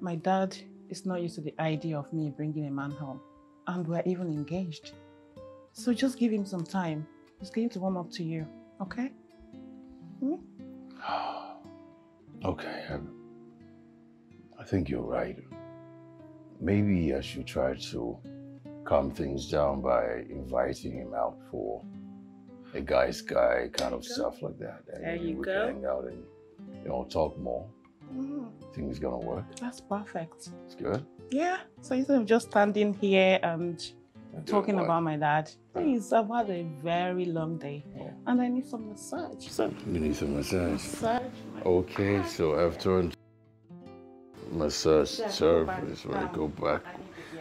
My dad is not used to the idea of me bringing a man home. And we're even engaged. So just give him some time. He's going to warm up to you, okay? Hmm? Okay, um, I think you're right. Maybe I should try to calm things down by inviting him out for a guy's guy kind of stuff like that. And There you we go. can hang out and you know talk more. Mhm. Think it's gonna work. That's perfect. It's good. Yeah. So instead of just standing here and talking about my dad, please, I've had a very long day. And I need some massage. So You need some massage. massage. Okay, so after massage service, right? Go back.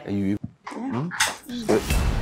And you. Yeah. Hmm?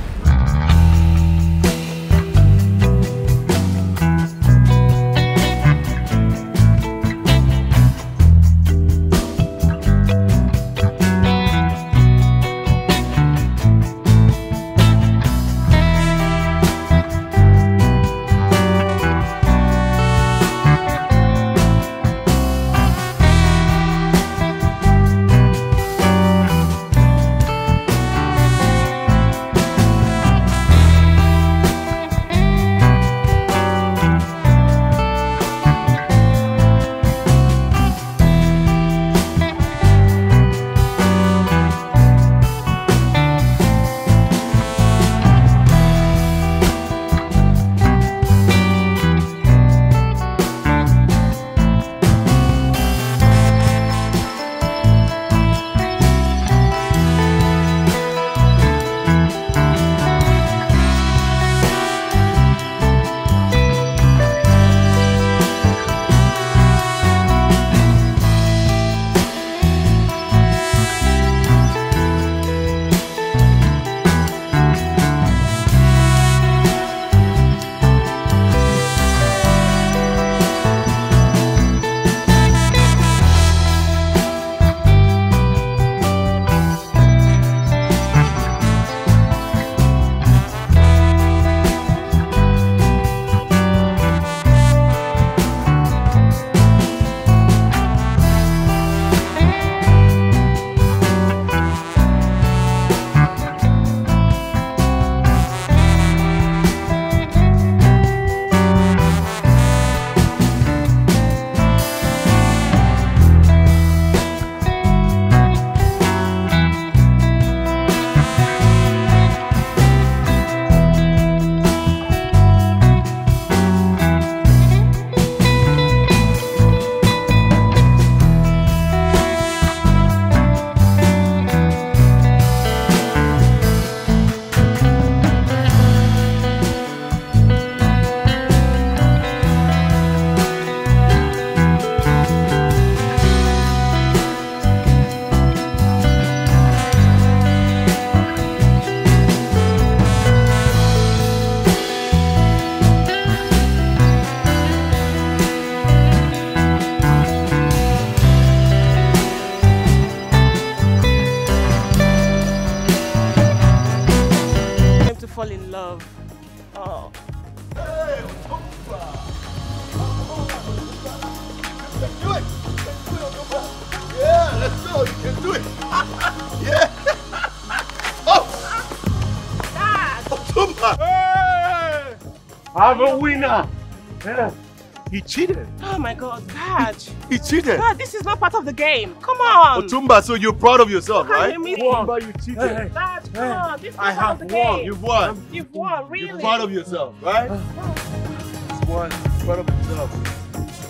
Cheated. Oh my God, Dad. He cheated. Dad, this is not part of the game. Come on. Otumba, so you're proud of yourself, How right? you miss Otumba, you cheated. Dad, come on. This is I not part have of the won. game. You've won. You've won, really. Ah. You're proud of yourself, right? He's won. He's proud of himself.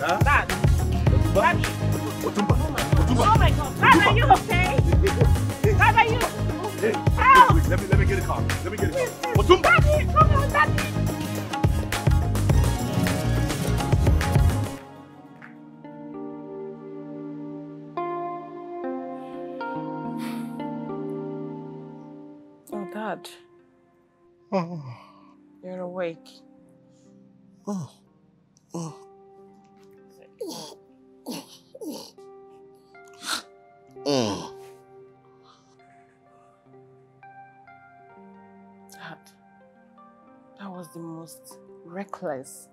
Huh? Dad. Daddy. Oh Otumba. Oh my God. Dad, are you okay? Dad, are you? Help! Wait, let me let me get a car. Let me get a car. You're awake. Mm. Dad, that was the most reckless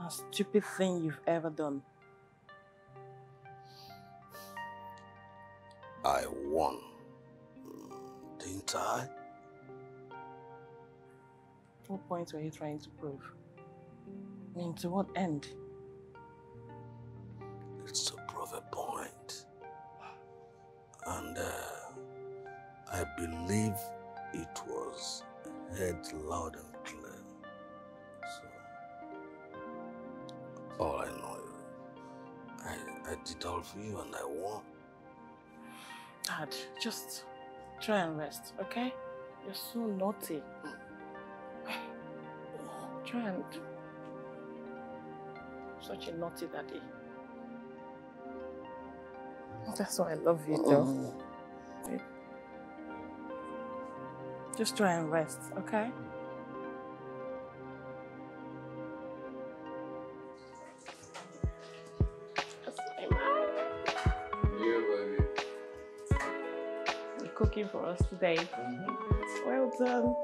and stupid thing you've ever done. I won. Didn't I? What point were you trying to prove? I mean, to what end? It's to prove a point. And uh, I believe it was heard loud and clear. So, all I know is I, I did all for you and I won. Dad, just try and rest, okay? You're so naughty. Try and. Such a naughty daddy. That's why I love you, though. Wait. Just try and rest, okay? You're cooking for us today. Mm-hmm. Well done.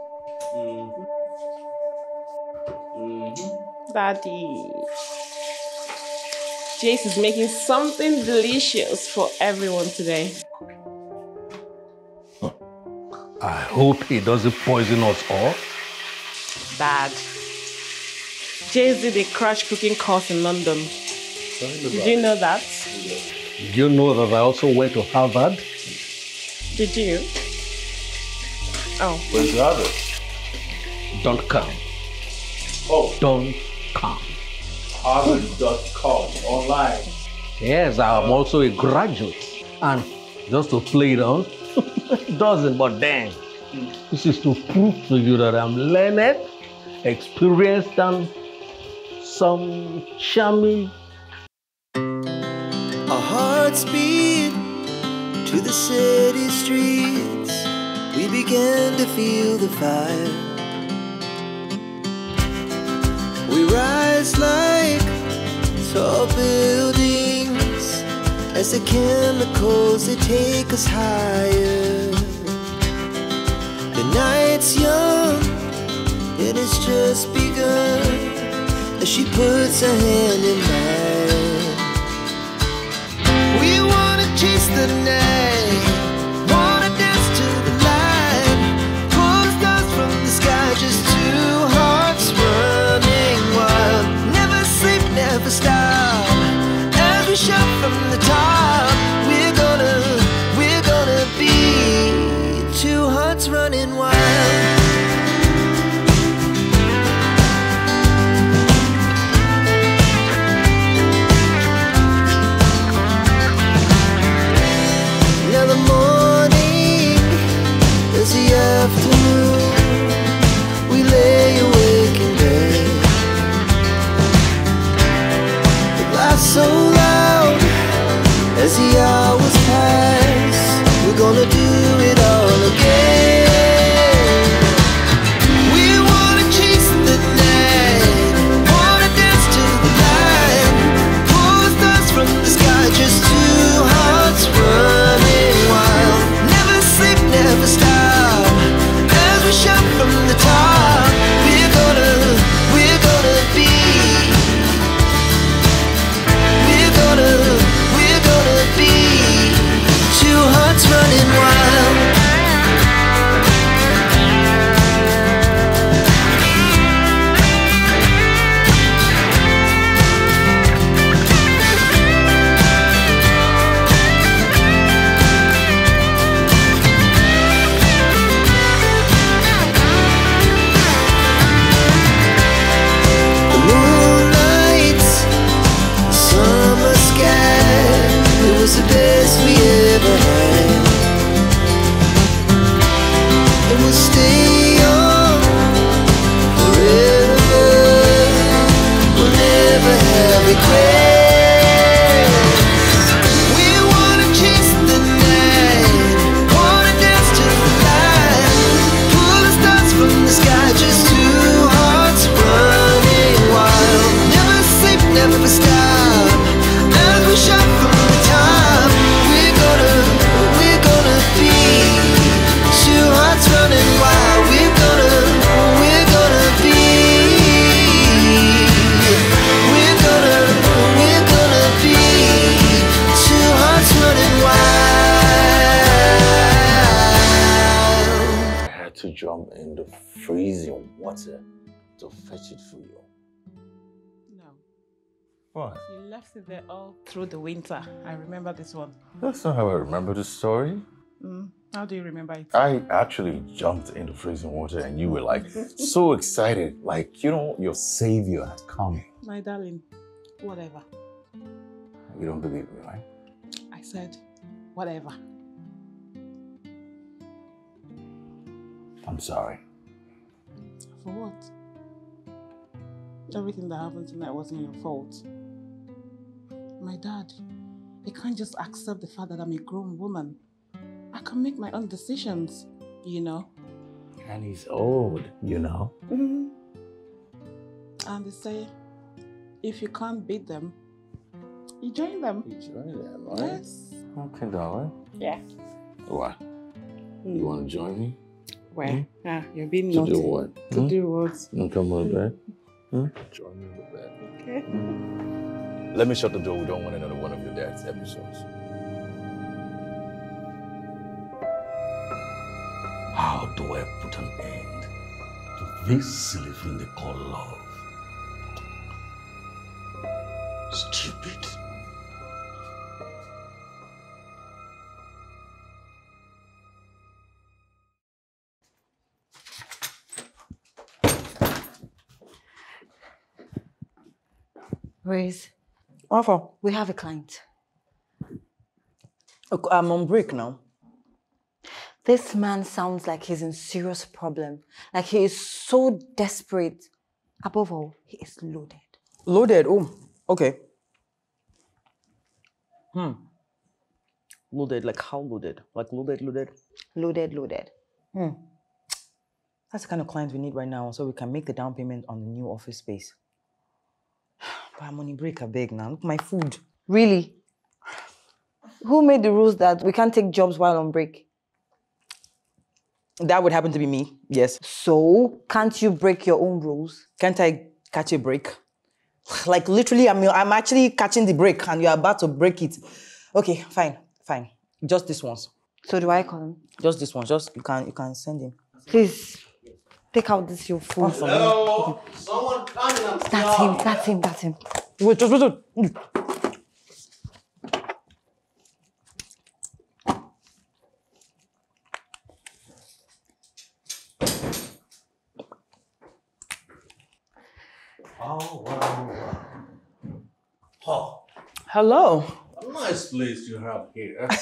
Mm. Mm-hmm. Daddy. Jace is making something delicious for everyone today. I hope he doesn't poison us all. Dad. Jace did a crash cooking course in London. Did you know that? Did you know that I also went to Harvard? Did you? Oh. Where's the other? Don't come. Oh. Don't come. Harvard.com online. Yes, I'm also a graduate. And just to play it on, it doesn't, but then this is to prove to you that I'm learned, experienced, and some charming. Our hearts beat to the city streets. We began to feel the fire. We rise like tall buildings as the chemicals they take us higher. The night's young, it has just begun as she puts her hand in mine. We wanna chase the night, I remember this one. That's not how I remember the story. Mm. How do you remember it? I actually jumped in the freezing water and you were like so excited, like, you know, your savior had come. My darling, whatever. You don't believe me, right? I said, whatever. I'm sorry. For what? Everything that happened tonight wasn't your fault. My dad, he can't just accept the fact that I'm a grown woman. I can make my own decisions, you know. And he's old, you know. Mm-hmm. And they say, if you can't beat them, you join them. You join them, right? Yes. Okay, darling. Yeah. What? You want to join me? Well, ah, you're being To naughty. do what? To Hmm? do what? You come on the bed? Hmm? Join me on the bed. Okay. Let me shut the door. We don't want another one of your dad's episodes. How do I put an end to this silly thing they call love? Stupid. Reese, Alpha, we have a client. look, I'm on break now. This man sounds like he's in serious problem. Like he is so desperate. Above all, he is loaded. Loaded. Oh, okay. Hmm. Loaded, like how loaded? Like loaded, loaded? Loaded, loaded. Hmm. That's the kind of client we need right now, so we can make the down payment on the new office space. But I'm on a break, I beg now. Look, my food. Really? Who made the rules that we can't take jobs while on break? That would happen to be me, yes. So, can't you break your own rules? Can't I catch a break? Like literally, I'm I'm actually catching the break, and you're about to break it. Okay, fine, fine. Just this once. So do I call him? Just this one. Just you can you can send him. Please, take out this your phone from me. Hello? Someone coming up. That's him, that's him, that's him. Wait, just wait, wait. Oh, wow, wow. Oh, Hello. a nice place you have here.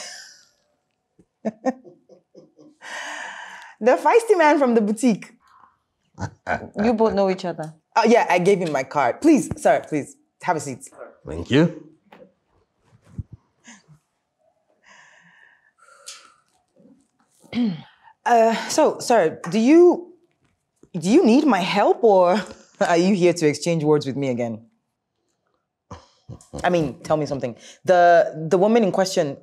The feisty man from the boutique. You both know each other. Oh yeah, I gave him my card. Please, sir, please have a seat. Thank you. Uh, so, sir, do you do you need my help, or are you here to exchange words with me again? I mean, tell me something. The the woman in question,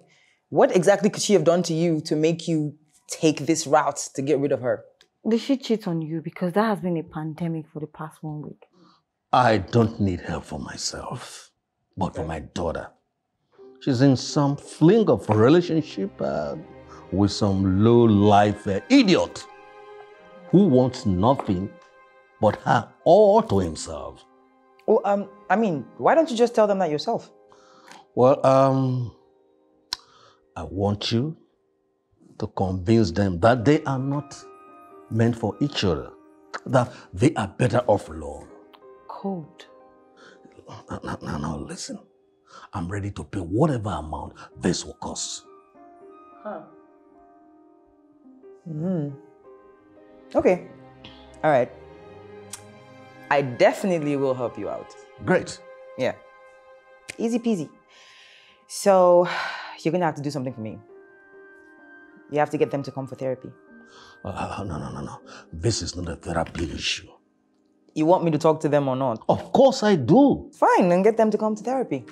what exactly could she have done to you to make you take this route to get rid of her? Did she cheat on you? Because that has been a pandemic for the past one week. I don't need help for myself, but for my daughter. She's in some fling of a relationship uh, with some low life uh, idiot who wants nothing but her all to himself. Well, um, I mean, why don't you just tell them that yourself? Well, um, I want you to convince them that they are not meant for each other, that they are better off alone. Cold. Now, now, now, listen. I'm ready to pay whatever amount this will cost. Huh. Hmm. Okay. All right. I definitely will help you out. Great. Yeah. Easy peasy. So, you're gonna have to do something for me. You have to get them to come for therapy. Uh, no, no, no, no. This is not a therapy issue. You want me to talk to them or not? Of course I do. Fine, then get them to come to therapy.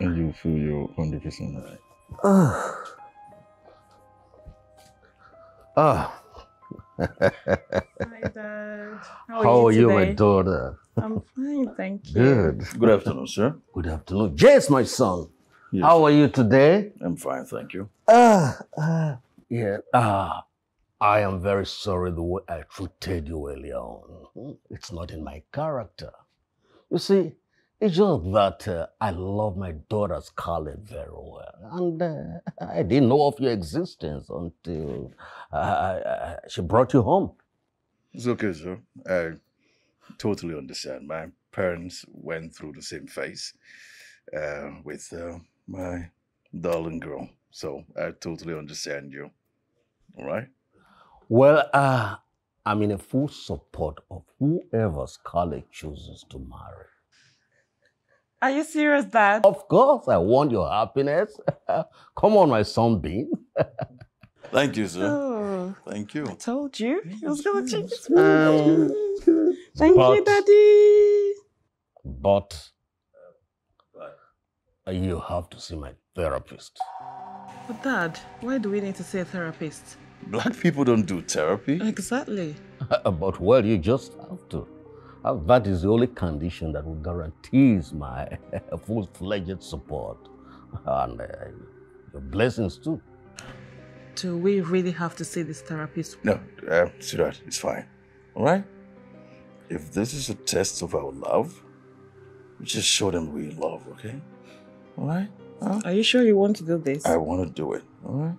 And you feel you're 100% right. Ah. Ah. Hi, Dad. How are How you are you, my daughter? I'm fine, thank you. Good. Good afternoon, sir. Good afternoon. Jace, my son. How are you today? I'm fine, thank you. Ah, ah, yeah. Ah, I am very sorry the way I treated you earlier on. It's not in my character. You see, it's just that uh, I love my daughter Scarlett very well, and uh, I didn't know of your existence until uh, uh, she brought you home. It's okay, sir. I totally understand. My parents went through the same phase uh, with uh, my darling girl. So I totally understand you. All right? Well, uh, I'm in a full support of whoever Scarlett chooses to marry. Are you serious, Dad? Of course, I want your happiness. Come on, my sunbeam. Thank you, sir. Oh, Thank you. I told you he was gonna change his Um, mind. Thank you, Daddy. But uh, you have to see my therapist. But Dad, why do we need to see a therapist? Black people don't do therapy. Exactly. but well, you just have to. Uh, that is the only condition that will guarantees my full-fledged support and uh, your blessings too. Do we really have to see this therapist? No, uh, sweetheart, it's fine. All right? If this is a test of our love, we just show them we love, okay? All right? Huh? Are you sure you want to do this? I want to do it, all right?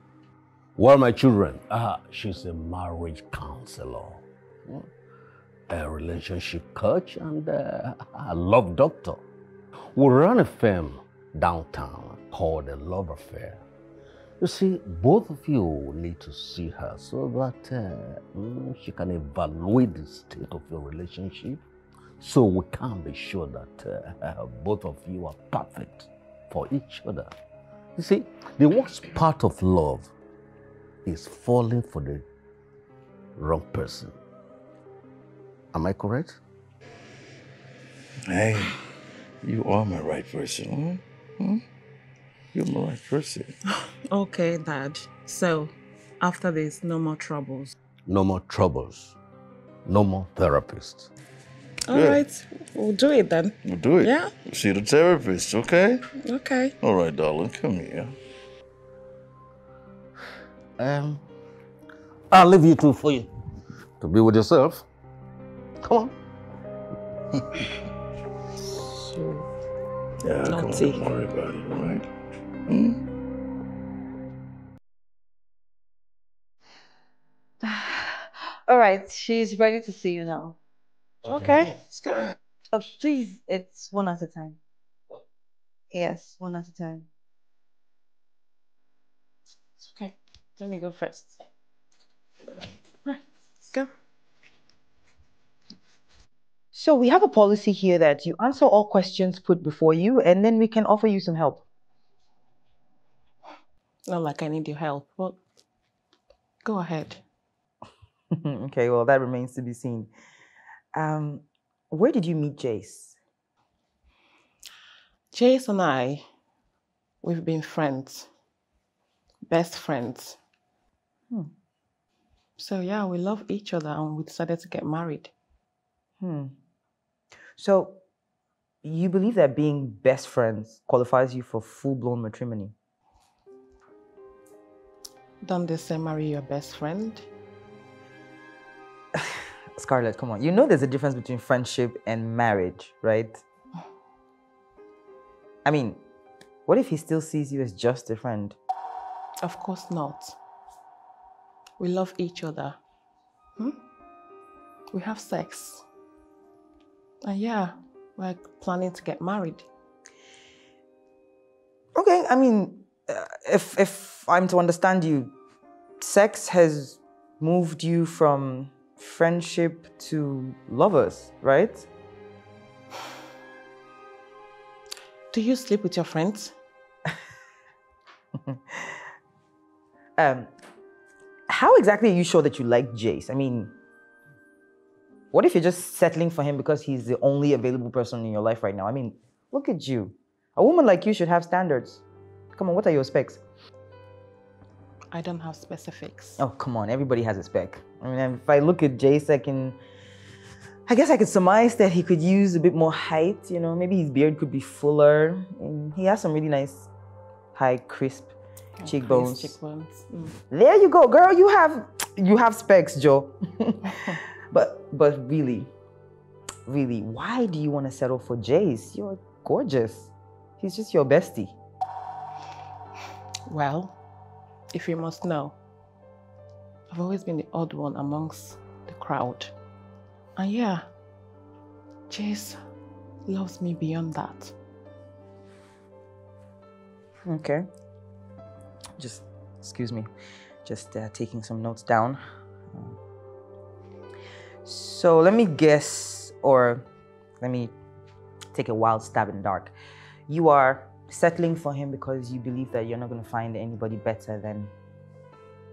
Well, my children, uh, she's a marriage counselor, hmm, a relationship coach, and uh, a love doctor. We run a firm downtown called the Love Affair. You see, both of you need to see her so that uh, mm, she can evaluate the state of your relationship so we can be sure that uh, both of you are perfect for each other. You see, the worst part of love is falling for the wrong person. Am I correct? Hey, you are my right person, huh? Hmm? You're my right person. Okay, Dad. So, after this, no more troubles. No more troubles. No more therapists. All right, we'll do it then. We'll do it. Yeah. See the therapist, okay? Okay. All right, darling, come here. Um, I'll leave you two for you to be with yourself. Come on. Yeah, come on, don't worry about it, all right? Hmm? All right, she's ready to see you now. Okay. Oh, please, it's one at a time. Yes, one at a time. Okay. Let me go first. Right, Go. So we have a policy here that you answer all questions put before you, and then we can offer you some help. Not like I need your help, but go ahead. okay, well, that remains to be seen. Um, where did you meet Jace? Chase and I, we've been friends, best friends. Hmm. So yeah, we love each other and we decided to get married. Hmm. So, you believe that being best friends qualifies you for full blown matrimony? Don't they say marry your best friend? Scarlett, come on. You know there's a difference between friendship and marriage, right? I mean, what if he still sees you as just a friend? Of course not. We love each other. Hmm? We have sex. And yeah, we're planning to get married. Okay, I mean, uh, if if I'm to understand you, sex has moved you from friendship to lovers, right? Do you sleep with your friends? Um, how exactly are you sure that you like Jace? I mean, what if you're just settling for him because he's the only available person in your life right now? I mean, look at you. A woman like you should have standards. Come on, what are your specs? I don't have specifics. Oh, come on. Everybody has a spec. I mean, if I look at Jace, I can. I guess I could surmise that he could use a bit more height, you know, maybe his beard could be fuller. And he has some really nice, high, crisp cheekbones. Cheekbones. Mm. There you go, girl. You have you have specs, Joe. but but really, really, why do you want to settle for Jace? You're gorgeous. He's just your bestie. Well, if you must know, I've always been the odd one amongst the crowd. And yeah, Jace loves me beyond that. Okay. Just excuse me. Just uh, taking some notes down. Um, So let me guess, or let me take a wild stab in the dark. You are settling for him because you believe that you're not going to find anybody better than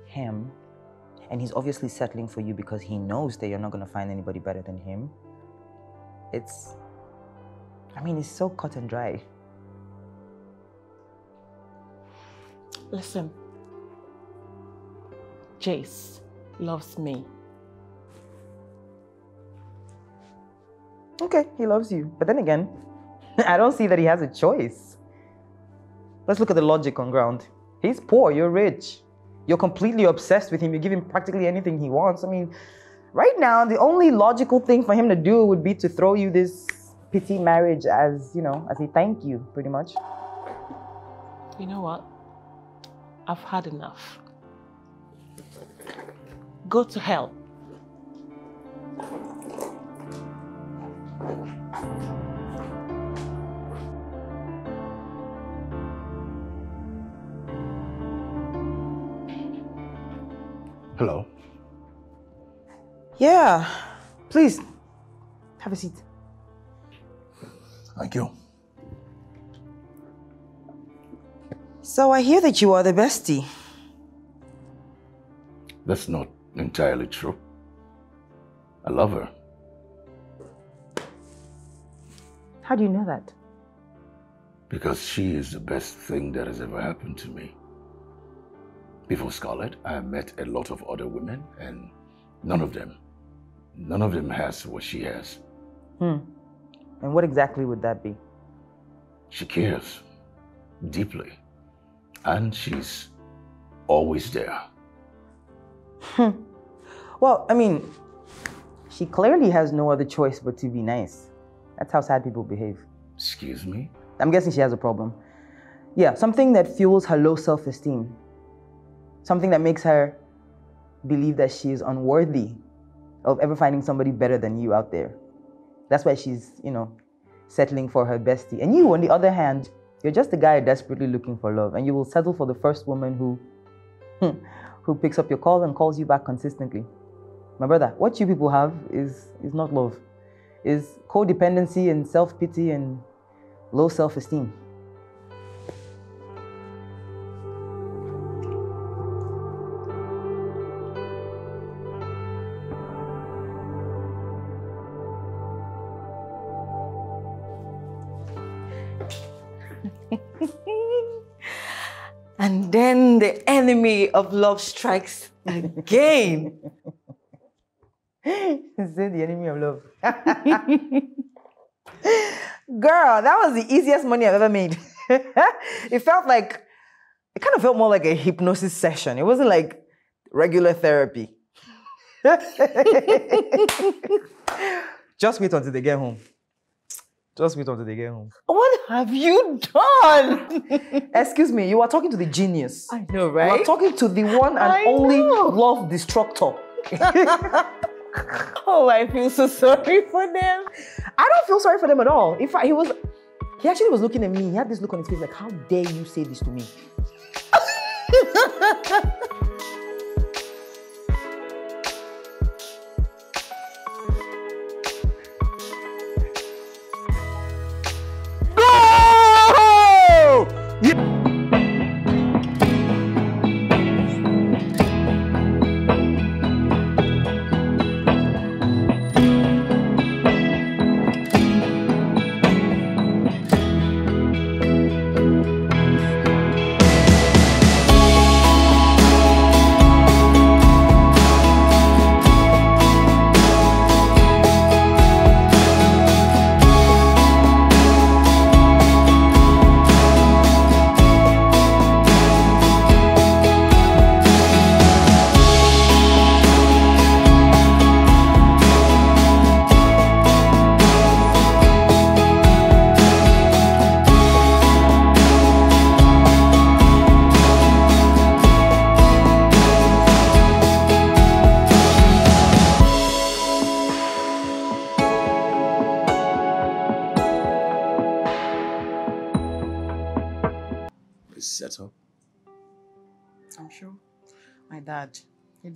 him. And he's obviously settling for you because he knows that you're not going to find anybody better than him. It's, I mean, it's so cut and dry. Listen, Jace loves me. Okay, he loves you. But then again, I don't see that he has a choice. Let's look at the logic on ground. He's poor, you're rich. You're completely obsessed with him. You give him practically anything he wants. I mean, right now, the only logical thing for him to do would be to throw you this pity marriage as, you know, as a thank you, pretty much. You know what? I've had enough. Go to hell. Hello. Yeah, please, have a seat. Thank you. So I hear that you are the bestie. That's not entirely true. I love her. How do you know that? Because she is the best thing that has ever happened to me. Before Scarlett, I have met a lot of other women, and none of them, none of them has what she has. Hmm. And what exactly would that be? She cares deeply, and she's always there. Hmm. Well, I mean, she clearly has no other choice but to be nice. That's how sad people behave. Excuse me? I'm guessing she has a problem. Yeah, something that fuels her low self esteem. Something that makes her believe that she is unworthy of ever finding somebody better than you out there. That's why she's, you know, settling for her bestie. And you, on the other hand, you're just a guy desperately looking for love, and you will settle for the first woman who, who picks up your call and calls you back consistently. My brother, what you people have is is not love, is codependency and self pity and low self esteem. And then the enemy of love strikes again. It the enemy of love? Girl, that was the easiest money I've ever made. it felt like, it kind of felt more like a hypnosis session. It wasn't like regular therapy. Just wait until they get home. Just wait until they get home. What have you done? Excuse me, you are talking to the genius. I know, right? You are talking to the one and I only know. love destructor. Oh, I feel so sorry for them. I don't feel sorry for them at all. In fact, he was, he actually was looking at me. He had this look on his face like, how dare you say this to me?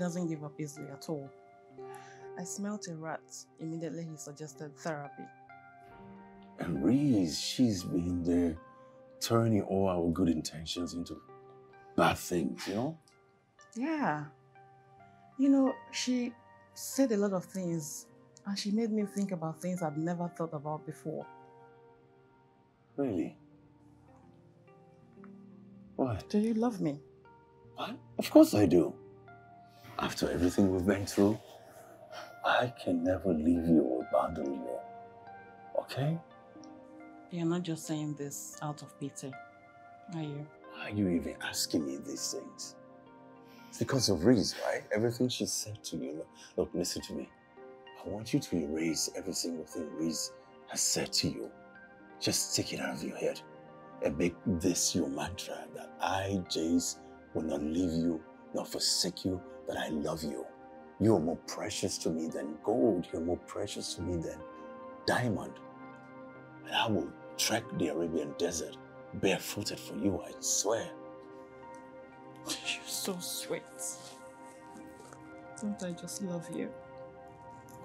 Doesn't give up easily at all. I smelt a rat. Immediately he suggested therapy. And Reese, she's been there turning all our good intentions into bad things, you know? Yeah. You know, she said a lot of things and she made me think about things I'd never thought about before. Really? What? Do you love me? What? Of course I do. After everything we've been through, I can never leave you or abandon you. Okay? You're not just saying this out of pity, are you? Why are you even asking me these things? It's because of Reese, right? Everything she said to you. Look, look, listen to me. I want you to erase every single thing Reese has said to you. Just take it out of your head and make this your mantra that I, Jace, will not leave you, nor forsake you, that I love you. You are more precious to me than gold. You're more precious to me than diamond. And I will trek the Arabian desert barefooted for you, I swear. You're so sweet. Don't I just love you?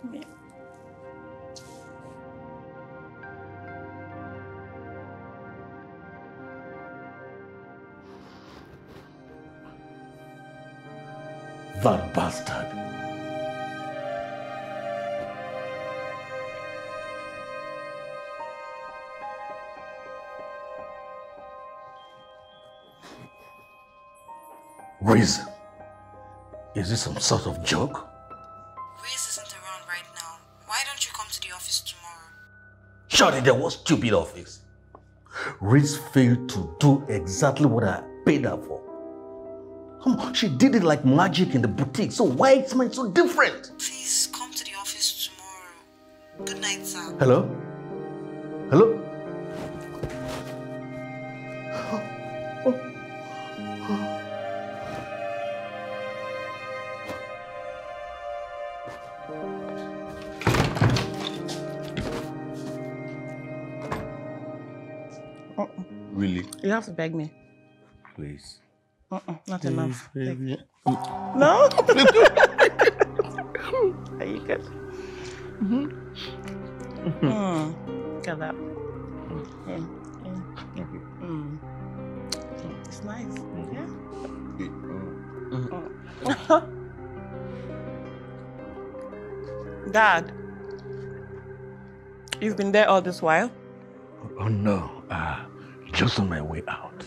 Come here. That bastard. Reese, is this some sort of joke? Reese isn't around right now. Why don't you come to the office tomorrow? Surely there was stupid office. Reese failed to do exactly what I paid her for. Um, She did it like magic in the boutique, so why is mine so different? Please come to the office tomorrow. Good night, sir. Hello? Hello? Really? You have to beg me. Please. Uh-uh, not enough. baby. No? Are you good? Mm-hmm. Mm. Look at that. Mm. Mm. Mm. It's nice. Yeah. Mm. Dad, you've been there all this while? Oh no, uh, just on my way out.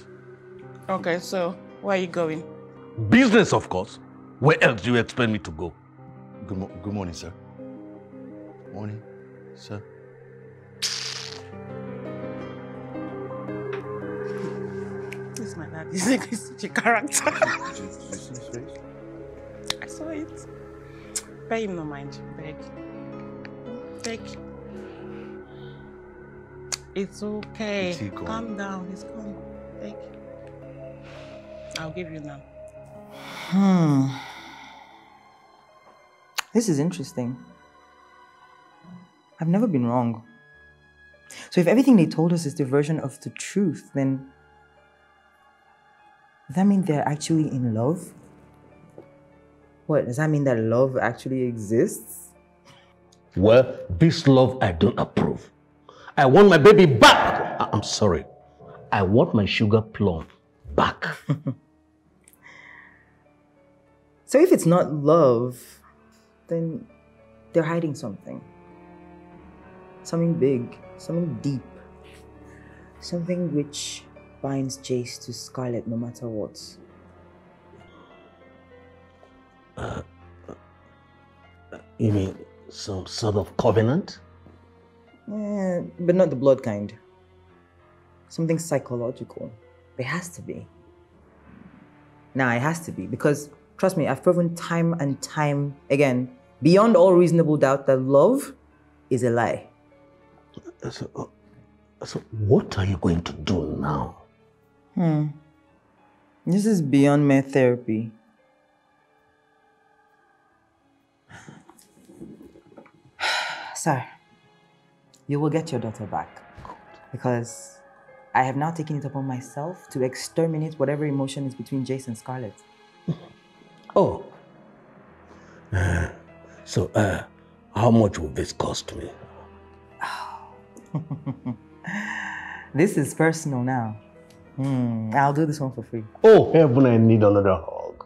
Okay, so where are you going? Business, of course. Where else do you expect me to go? Good, mo- good morning, sir. Morning, sir. This is my dad. He's like he's such a character. I saw it. Pay him no mind. Beg. Beg. It's okay. Is he gone? Calm down. He's gone. Beg. I'll give you now. Hmm. This is interesting. I've never been wrong. So if everything they told us is the version of the truth, then does that mean they're actually in love? What does that mean that love actually exists? Well, this love I don't approve. I want my baby back. I- I'm sorry. I want my sugar plum back. So if it's not love, then they're hiding something. Something big, something deep. Something which binds Jace to Scarlett no matter what. you mean some sort of covenant? Eh, but not the blood kind. Something psychological. It has to be. Nah, it has to be because trust me, I've proven time and time again, beyond all reasonable doubt, that love is a lie. So, so what are you going to do now? Hmm. This is beyond mere therapy. Sir, you will get your daughter back because I have now taken it upon myself to exterminate whatever emotion is between Jace and Scarlett. Oh. Uh, so, uh, how much will this cost me? This is personal now. Hmm, I'll do this one for free. Oh, heaven, I need another hug.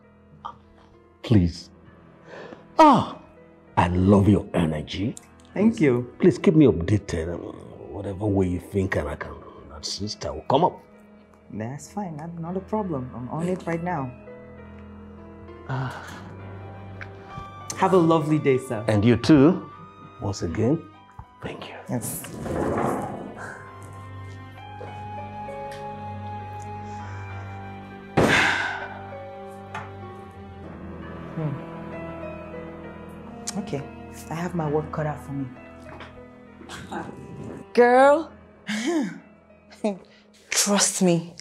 Please. Ah, I love your energy. Thank you. Please keep me updated. um, Whatever way you think and I can assist, I will come up. That's fine. I'm not a problem. I'm on it right now. Have a lovely day, sir. And you too, once again, thank you. Yes. Hmm. Okay, I have my work cut out for me. Girl, trust me,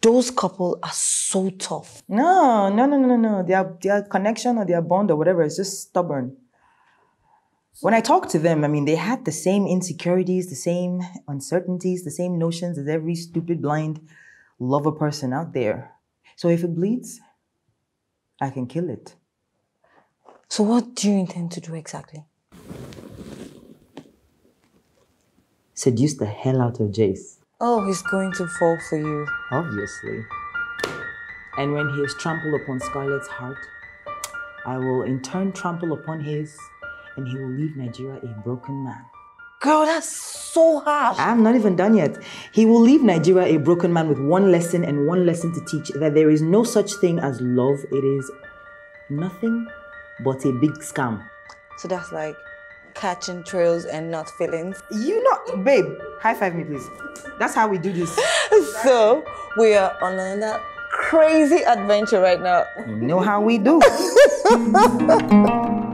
those couple are so tough. No, no, no, no, no, no. Their their connection or their bond or whatever is just stubborn. When I talk to them, I mean, they had the same insecurities, the same uncertainties, the same notions as every stupid, blind lover person out there. So if it bleeds, I can kill it. So, what do you intend to do exactly? Seduce the hell out of Jace, Oh, he's going to fall for you. obviously. And when he has trampled upon Scarlett's heart, I will in turn trample upon his, and he will leave Nigeria a broken man. Girl, that's so harsh. I'm not even done yet. He will leave Nigeria a broken man with one lesson and one lesson to teach that there is no such thing as love. It is nothing but a big scam. So that's like catching trails and not feelings. You know, babe, high five me, please. That's how we do this. So we are on another crazy adventure right now. You know how we do.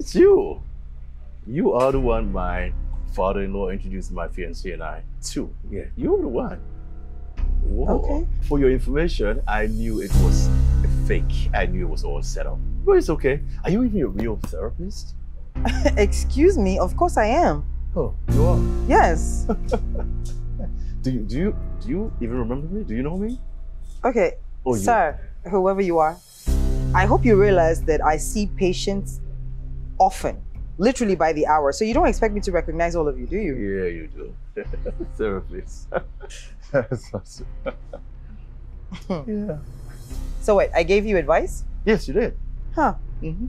It's you. You are the one my father-in-law introduced my fiancée and I to. Yeah, you're the one. Whoa. Okay. For your information, I knew it was a fake. I knew it was all set up. But it's okay. Are you even a real therapist? Excuse me, of course I am. Oh, you are. Yes. Do you do you do you even remember me? Do you know me? Okay, Oh, you- sir, whoever you are, I hope you realize that I see patients often, literally by the hour. So you don't expect me to recognize all of you, do you? Yeah, you do. therapist. Yeah. So wait, I gave you advice? Yes, you did. Huh. Mm-hmm.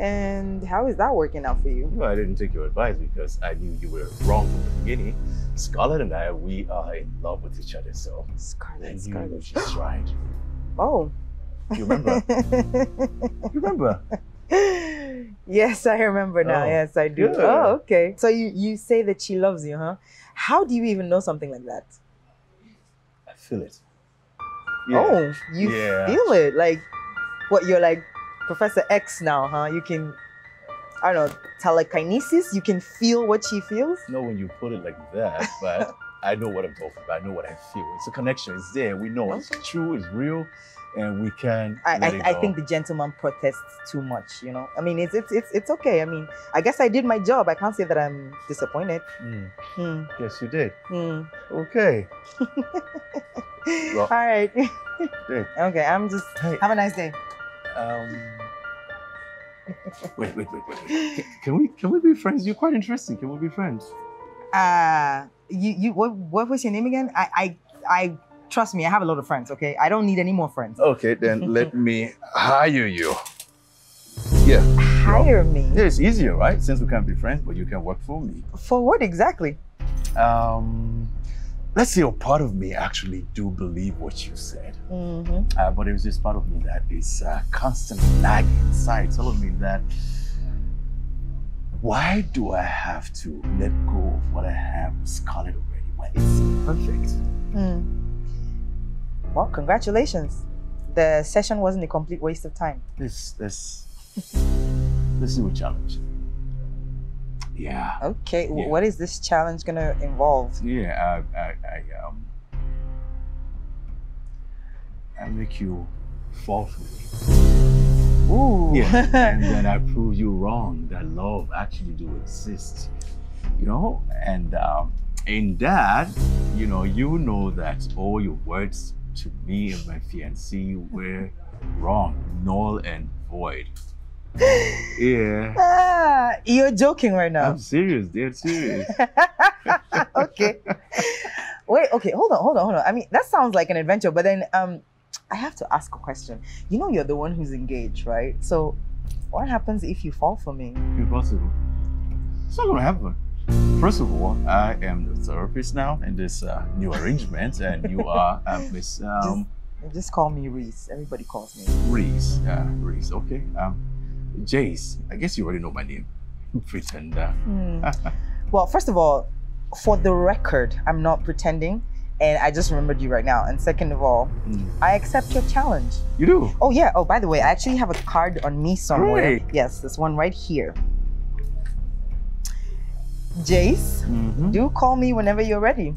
And how is that working out for you? No, I didn't take your advice because I knew you were wrong from the beginning. Scarlett and I, we are in love with each other, so Scarlett, Scarlett. she's right. Oh. You remember? you remember? yes, I remember now. Oh, yes, I do. good. Oh, okay. So you you say that she loves you, huh? How do you even know something like that? I feel it. Oh, you Yeah. feel it. Like what you're like Professor X now, huh? You can I don't know, telekinesis, you can feel what she feels? No, when you put it like that, but I know what I'm talking about. I know what I feel. It's a connection. It's there. We know it's true. It's real, and we can. I, I, I think the gentleman protests too much, you know. I mean, it's, it's it's it's okay. I mean, I guess I did my job. I can't say that I'm disappointed. Mm. Hmm. Yes, you did. Hmm. Okay. Well- All right. Okay, I'm just. Have a nice day. Um. Wait, wait, wait, wait. wait. Can, can we can we be friends? You're quite interesting. Can we be friends? Uh, you you what what was your name again? I I I trust me, I have a lot of friends, okay? I don't need any more friends. Okay, then let me hire you. Yeah. Hire me? Yeah, it's easier, right? Since we can't be friends, but you can work for me. For what exactly? Um, let's say a part of me actually do believe what you said. Mm-hmm. Uh, but there's this part of me that is uh, constantly nagging inside, telling me that why do I have to let go of what I have with Scarlett already when it's perfect? Hmm. Well, congratulations. The session wasn't a complete waste of time. This, this, this is a challenge. Yeah. Okay, Yeah. what is this challenge gonna involve? Yeah, I, I, I, um, I make you fall for me. Ooh. Yeah, and then I prove you wrong that love actually do exist. You know, and um, in that, you know, you know that all your words to me and my fiancée were wrong, null and void. Yeah. Ah, you're joking right now. I'm serious, dead serious. okay. Wait, okay, hold on, hold on, hold on. I mean, that sounds like an adventure, but then um I have to ask a question. You know you're the one who's engaged, right? So what happens if you fall for me? Impossible. It's not gonna happen. First of all, I am the therapist now in this uh, new arrangement, and you are uh, Miss um, Just, just call me Reese. Everybody calls me. Reese. Yeah, Reese. Okay. Um, Jace. I guess you already know my name. Pretender. Hmm. Well, first of all, for the record, I'm not pretending, and I just remembered you right now. And second of all, I accept your challenge. You do? Oh yeah. Oh, by the way, I actually have a card on me somewhere. Great. Yes, this one right here. Jace, do call me whenever you're ready.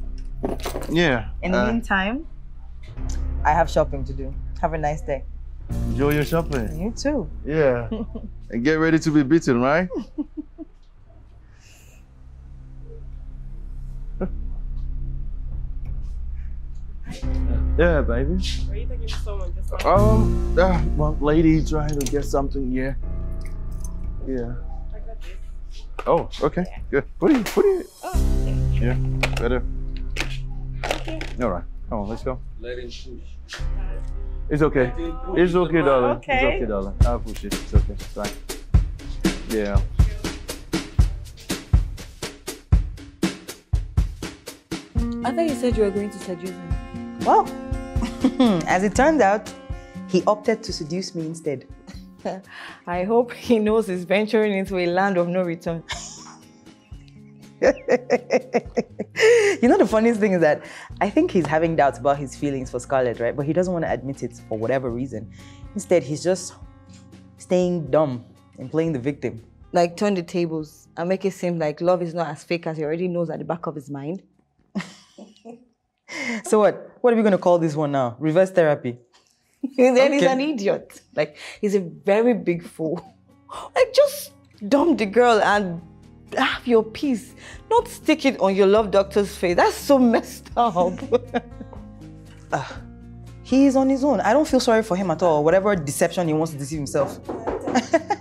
Yeah. In the uh, meantime, I have shopping to do. Have a nice day. enjoy your shopping. You too. Yeah. and get ready to be beaten, right? yeah, baby. Are you taking someone just like Um, uh, lady trying to get something. Yeah. Yeah. Oh, okay, good. Put it, put it. Yeah, better. Okay. All right. Come on, let's go. Let him push. It's okay. It's okay, darling. Okay. It's okay, darling. I'll push it. It's okay. It's fine. Yeah. I thought you said you were going to seduce him. Well, as it turned out, he opted to seduce me instead. I hope he knows he's venturing into a land of no return. you know, the funniest thing is that I think he's having doubts about his feelings for Scarlett, right? But he doesn't want to admit it for whatever reason. Instead, he's just staying dumb and playing the victim. Like turn the tables and make it seem like love is not as fake as he already knows at the back of his mind. So what? What are we going to call this one now? Reverse therapy. then he's an idiot. Like he's a very big fool. Like just dump the girl and have your peace. Not stick it on your love doctor's face. That's so messed up. He is on his own. I don't feel sorry for him at all. Whatever deception he wants to deceive himself. okay,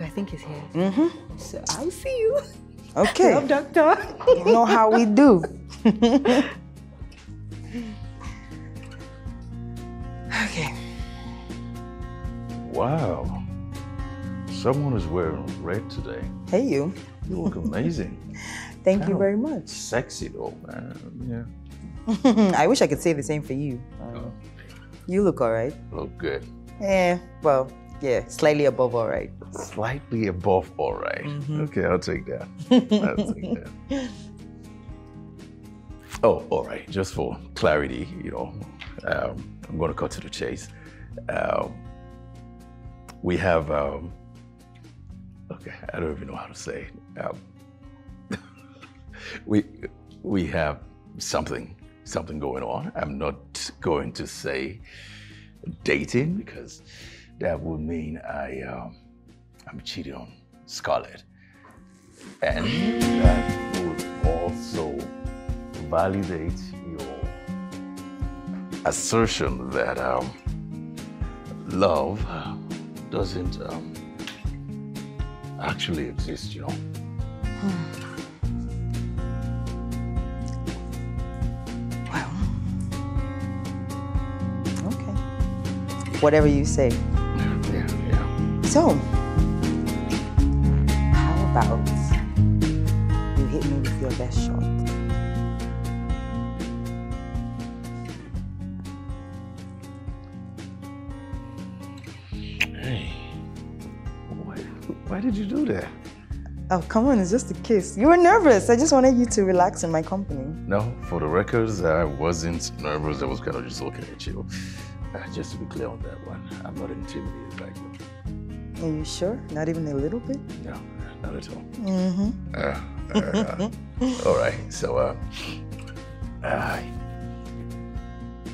I think he's here. Mm-hmm. So I'll see you. Okay. Love doctor. You know how we do. Okay. Wow. Someone is wearing red today. Hey, you. You look amazing. Thank you very much. Sexy though, man. Yeah. I wish I could say the same for you. Um, You look all right. Look good. Yeah, well, yeah, slightly above all right. Slightly above all right. Mhm. Okay, I'll take that. I'll take that. Oh, all right. Just for clarity, you know, um, I'm going to cut to the chase. Um, we have, um, okay, I don't even know how to say. it. Um, we we have something something going on. I'm not going to say dating because that would mean I um, I'm cheating on Scarlett, and that would also validate assertion that um, love doesn't um, actually exist, you know. Hmm. Well, okay. Whatever you say. Yeah, yeah. So, how about you hit me with your best shot? Why did you do that? Oh, come on, it's just a kiss. You were nervous. I just wanted you to relax in my company. No, for the records, I wasn't nervous. I was kind of just looking at you. Uh, just to be clear on that one, I'm not intimidated by you. Are you sure? Not even a little bit? No, not at all. Mm-hmm. Uh, uh, uh, all right, so, uh, uh,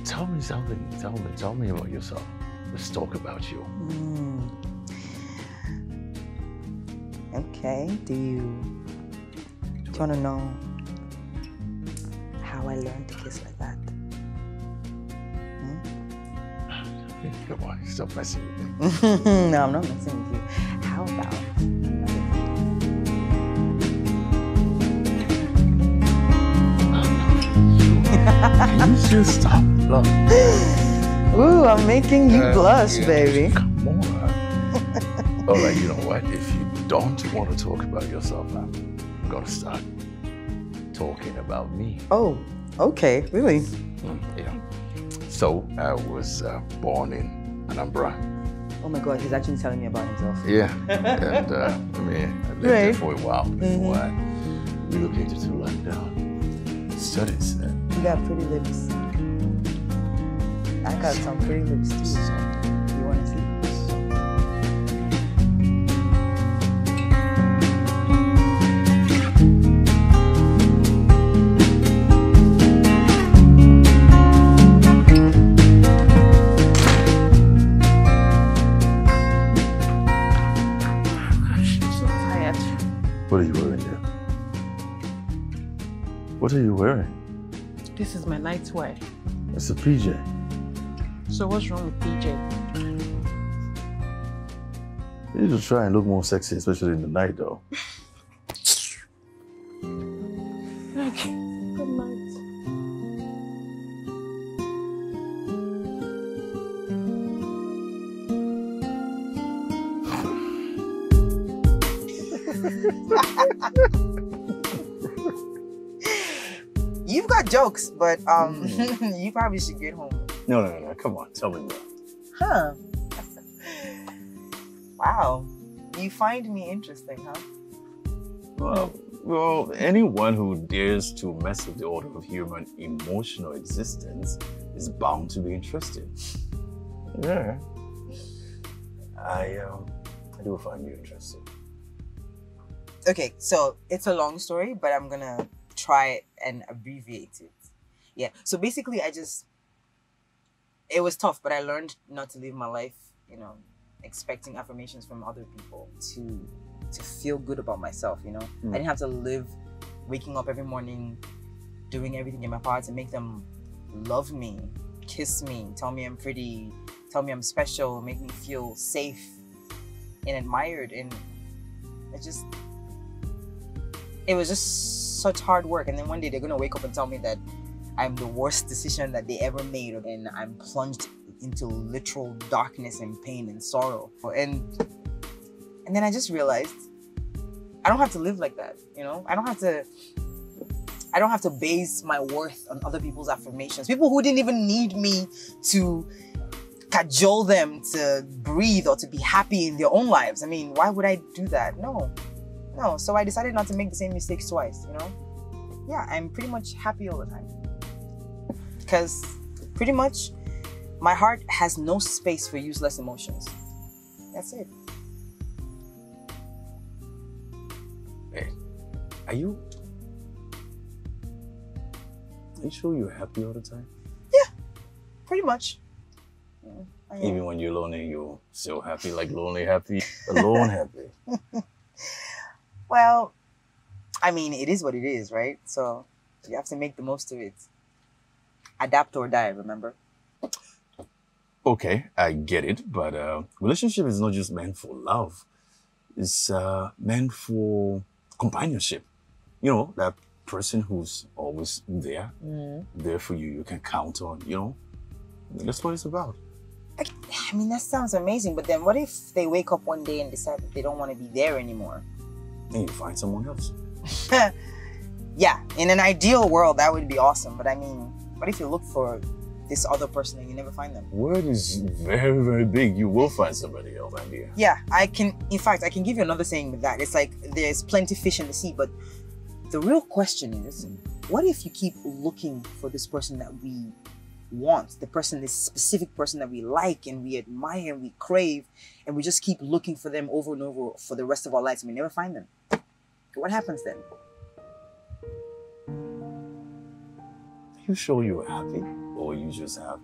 tell me something. Tell me, tell me about yourself. Let's talk about you. Mm. Okay, do you, do you want to know how I learned to kiss like that? Come on, stop messing with me. no, I'm not messing with you. How about Can you just stop? Look. Ooh, I'm making you Uh, blush, yeah, baby. Come on. All right, you know what? If don't want to talk about yourself, I'm gonna start talking about me. Oh, okay, really? Mm, yeah. So I was uh, born in Anambra. Oh my god, he's actually telling me about himself. Yeah, and uh, I mean, I lived there for a while before Mhm. I relocated to London. Studies. You got pretty lips. I got some pretty lips too. What are you wearing? This is my nightwear. It's a PJ. So what's wrong with PJ? You need to try and look more sexy, especially in the night, though. jokes, but um, you probably should get home. No, no, no, no. Come on, tell me more. Huh? wow, you find me interesting, huh? Well, well, anyone who dares to mess with the order of human emotional existence is bound to be interested. Yeah. I um, I do find you interesting. Okay, so it's a long story, but I'm gonna try and abbreviate it. Yeah, so basically, I just it was tough, but I learned not to live my life, you know, expecting affirmations from other people to to feel good about myself. You know, Mm. I didn't have to live waking up every morning, doing everything in my power to make them love me, kiss me, tell me I'm pretty, tell me I'm special, make me feel safe and admired, and it just it was just such hard work. And then one day they're gonna wake up and tell me that I'm the worst decision that they ever made, and I'm plunged into literal darkness and pain and sorrow. And and then I just realized I don't have to live like that. You know, I don't have to. I don't have to base my worth on other people's affirmations. People who didn't even need me to cajole them to breathe or to be happy in their own lives. I mean, why would I do that? No, no. So I decided not to make the same mistakes twice. You know, yeah, I'm pretty much happy all the time because pretty much my heart has no space for useless emotions. That's it. Hey, are you? Are you sure you're happy all the time? Yeah, pretty much. Yeah, Even when you're lonely, you're still happy, like lonely happy, alone happy. Well, I mean, it is what it is, right? So you have to make the most of it. Adapt or die, remember? Okay, I get it, but uh, relationship is not just meant for love. It's uh, meant for companionship. You know, that person who's always there, Mm. there for you, you can count on. You know, that's what it's about. I I mean, that sounds amazing, but then what if they wake up one day and decide that they don't want to be there anymore? Then you find someone else. yeah, in an ideal world, that would be awesome. But I mean, what if you look for this other person and you never find them? Word is very, very big. You will find somebody else, my dear. Yeah, I can. In fact, I can give you another saying with that. It's like there's plenty fish in the sea, but the real question is, what if you keep looking for this person that we want, the person, this specific person that we like and we admire and we crave, and we just keep looking for them over and over for the rest of our lives and we never find them? What happens then? Are you sure you're happy? Or you just have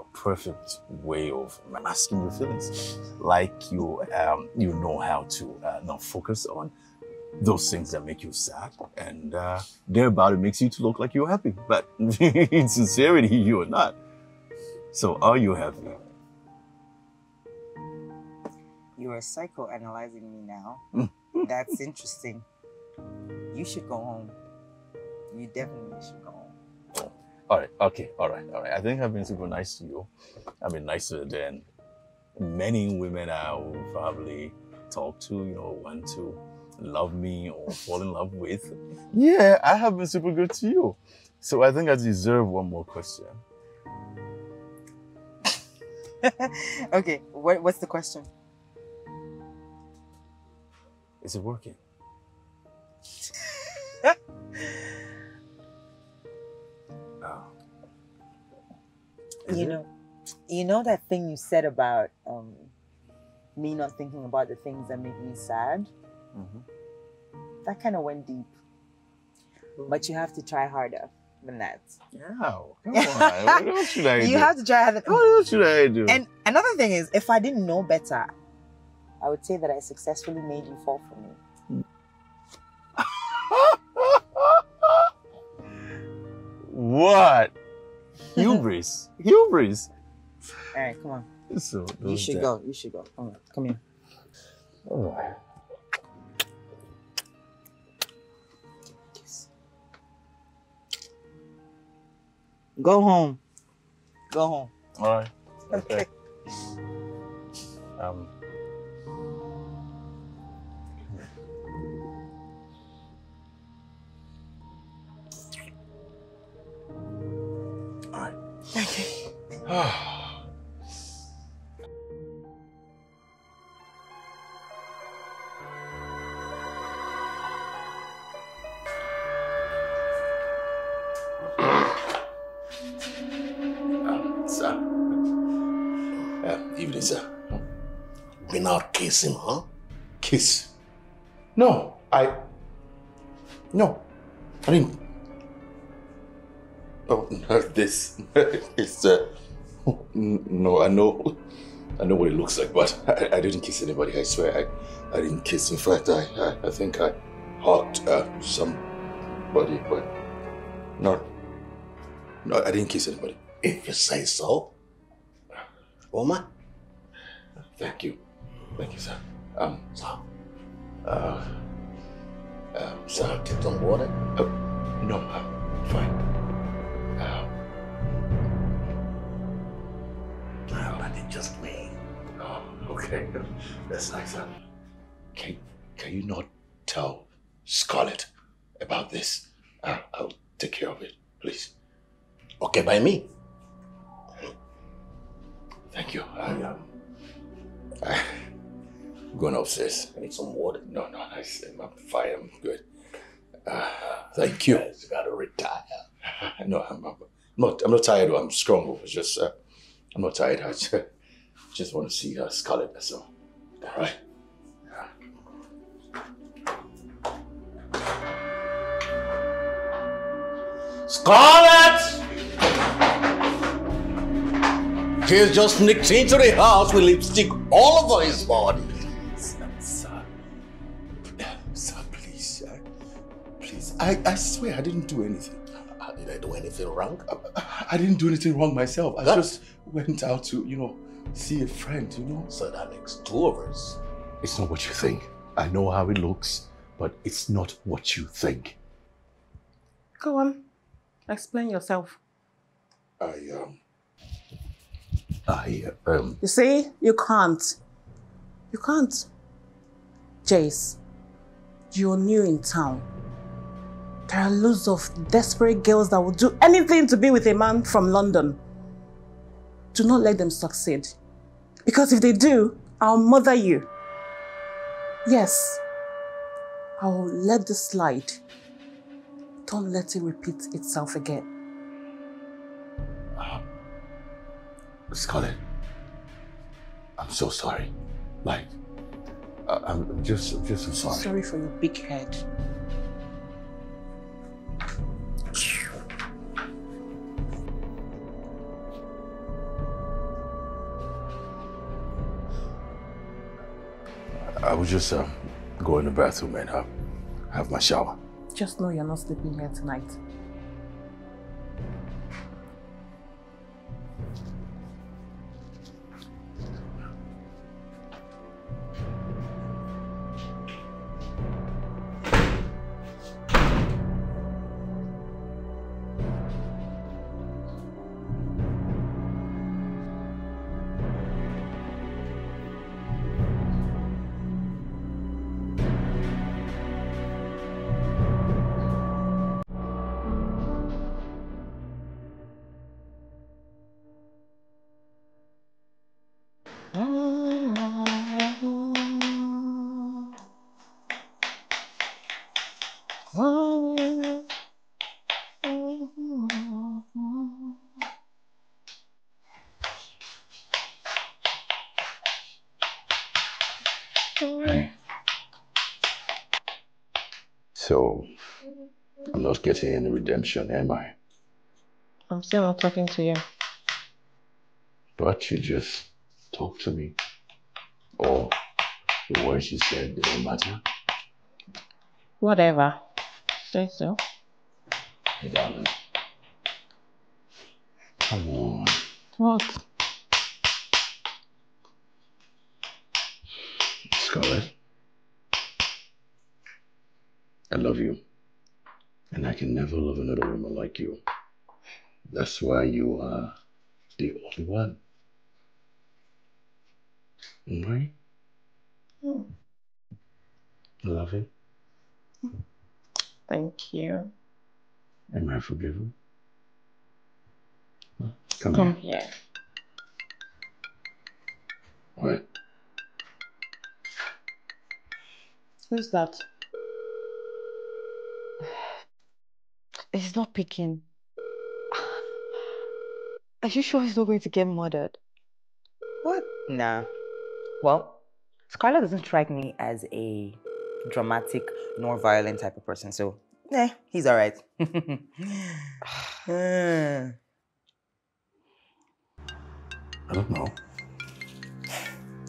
a perfect way of masking your feelings? Like you um, you know how to uh, not focus on those things that make you sad and uh, thereby it makes you to look like you're happy. But in sincerity, you are not. So are you happy? You are psychoanalyzing me now. That's interesting. You should go home. You definitely should go home. All right, okay, all right, all right. I think I've been super nice to you. I've been nicer than many women I will probably talk to, you know, want to love me or fall in love with. Yeah, I have been super good to you. So I think I deserve one more question. okay, what, what's the question? Is it working? you know, you know that thing you said about um, me not thinking about the things that make me sad. Mm-hmm. That kind of went deep, but you have to try harder than that. Yeah, come on. what else should I do? You have to try harder. What else should I do? And another thing is, if I didn't know better, I would say that I successfully made you fall for me. What? Hubris. Hubris. All right, come on. So You should that- go. You should go. Come on, come here. Oh. Go home. Go home. All right. Okay. um. All right. Um, Out kissing, huh? Kiss? No, I. No, I didn't. Oh, not this. it's uh. No, I know. I know what it looks like, but I, I didn't kiss anybody. I swear, I, I didn't kiss. In fact, I, I, I think I hugged uh, somebody, but not. No, I didn't kiss anybody. If you say so. Oma? Thank you. Thank you, sir. Um, sir. uh, um, sir. Get some water? Uh, no, I'm fine. Uh, Nah, but it just me. oh, okay. That's nice. sir. Can, can you not tell Scarlett about this? Uh, I'll take care of it, please. Okay, by me. Thank you. I, um, I, I'm going upstairs. I need some water. No, no, I, I'm fine. I'm good. Uh, thank you. You gotta retire. No, I'm, I'm not. I'm not tired. I'm strong. It's just uh, I'm not tired. I just, just want to see uh, Scarlett. That's all. All right. Scarlett! He's just sneaked into the house with lipstick all over his body. I, I swear I didn't do anything. Did I do anything wrong? I, I didn't do anything wrong myself. I Huh? just went out to, you know, see a friend. You know. So that makes two of us. It's not what you think. I know how it looks, but it's not what you think. Go on. Explain yourself. I um I, um, You see, you can't. You can't. Jace, you're new in town. There are loads of desperate girls that will do anything to be with a man from London. Do not let them succeed. Because if they do, I'll mother you. Yes, I will let this slide. Don't let it repeat itself again. Uh, Scarlett, I'm so sorry. Like, I- I'm just, I'm just so sorry. Sorry for your big head. I will just um, go in the bathroom and have, have my shower. Just know you're not sleeping here tonight. Getting any redemption, am I? I'm still not talking to you. But you just talk to me. Or the words you said, don't matter. Whatever. Say so. Hey, darling. Come on. What? Scarlett. I love you. And I can never love another woman like you. That's why you are the only one. Right? I hmm. love you. Thank you. Am I forgiven? Come, Come here. here. What? Who's that? He's not picking. Are you sure he's not going to get murdered? What? Nah. Well, Scarlett doesn't strike me as a dramatic nor violent type of person, so eh, he's alright. I don't know.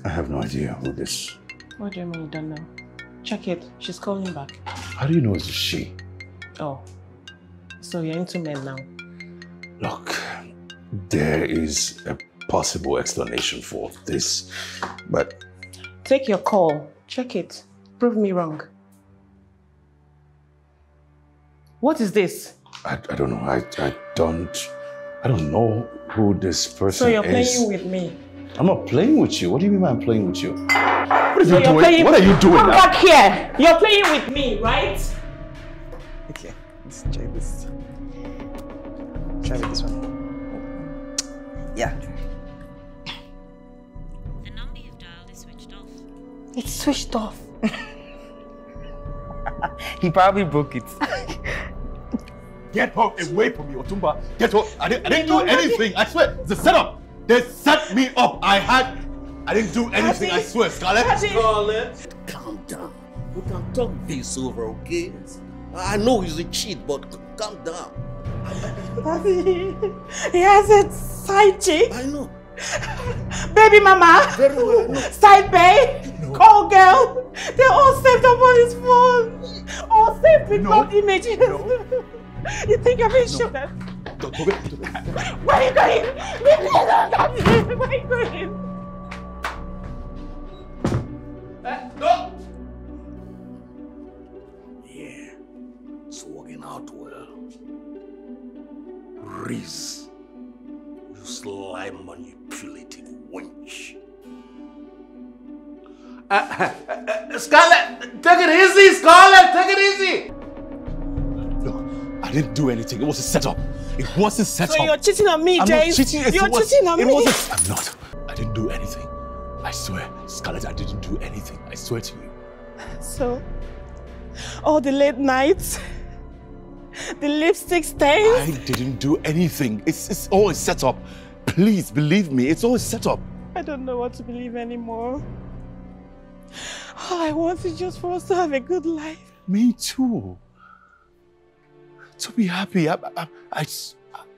I have no idea who this. What do you mean you don't know? Check it. She's calling back. How do you know it's a she? Oh. So you're into men now. Look, there is a possible explanation for this, but Take your call. Check it. Prove me wrong. What is this? I, I don't know. I, I don't I don't know who this person is. So you're is. playing with me. I'm not playing with you. What do you mean by I'm playing with you? What are So you doing? What are you doing Come now? back here. You're playing with me, right? Try with this one. Yeah. It's switched off. It switched off. He probably broke it. Get her away from me, Otumba. Get her. I didn't, I didn't do anything. I swear. It's a setup. They set me up. I had. I didn't do anything. I swear, Scarlett. Scarlett. Calm down. We can talk this over, okay? I know he's a cheat, but calm down. Daddy, he has a side chick. I know. Baby mama. Side babe. Call girl. They're all saved up on his phone. All saved with no. images. you think you're being sure? Where are you going? Leave me alone, Daddy. Where are you going? Yeah, it's working out well. raise. You sly manipulative wench. Uh uh, uh, uh, Scarlett, take it easy, Scarlett, take it easy. Look, I didn't do anything. It was a setup. It was a setup. So you're cheating on me, I'm James. Not cheating. You're was, cheating on it me. Was a, I'm not. I didn't do anything. I swear, Scarlett, I didn't do anything. I swear to you. So, all the late nights the lipstick stains. I didn't do anything. It's, it's all a setup. Please believe me. It's all a setup. I don't know what to believe anymore. All I want is just for us to have a good life. Me too. To be happy. I, I, I,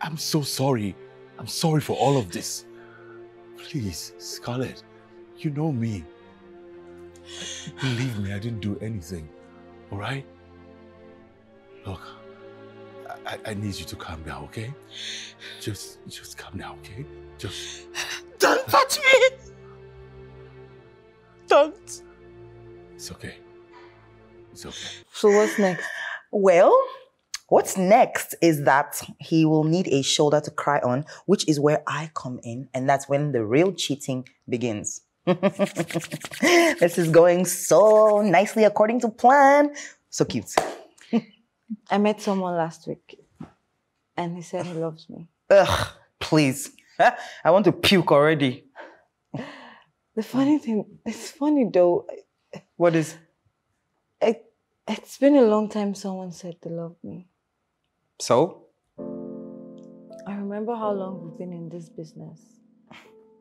I'm so sorry. I'm sorry for all of this. Please, Scarlett, you know me. Believe me, I didn't do anything. All right? Look, I, I need you to calm down, okay? Just, just calm down, okay? Just. Don't touch me! Don't. It's okay. It's okay. So what's next? Well, what's next is that he will need a shoulder to cry on, which is where I come in, and that's when the real cheating begins. this is going so nicely according to plan. So cute. I met someone last week and he said he loves me. Ugh, please. I want to puke already. The funny thing, it's funny though. What is? It, it's been a long time someone said they love me. So? I remember how long we've been in this business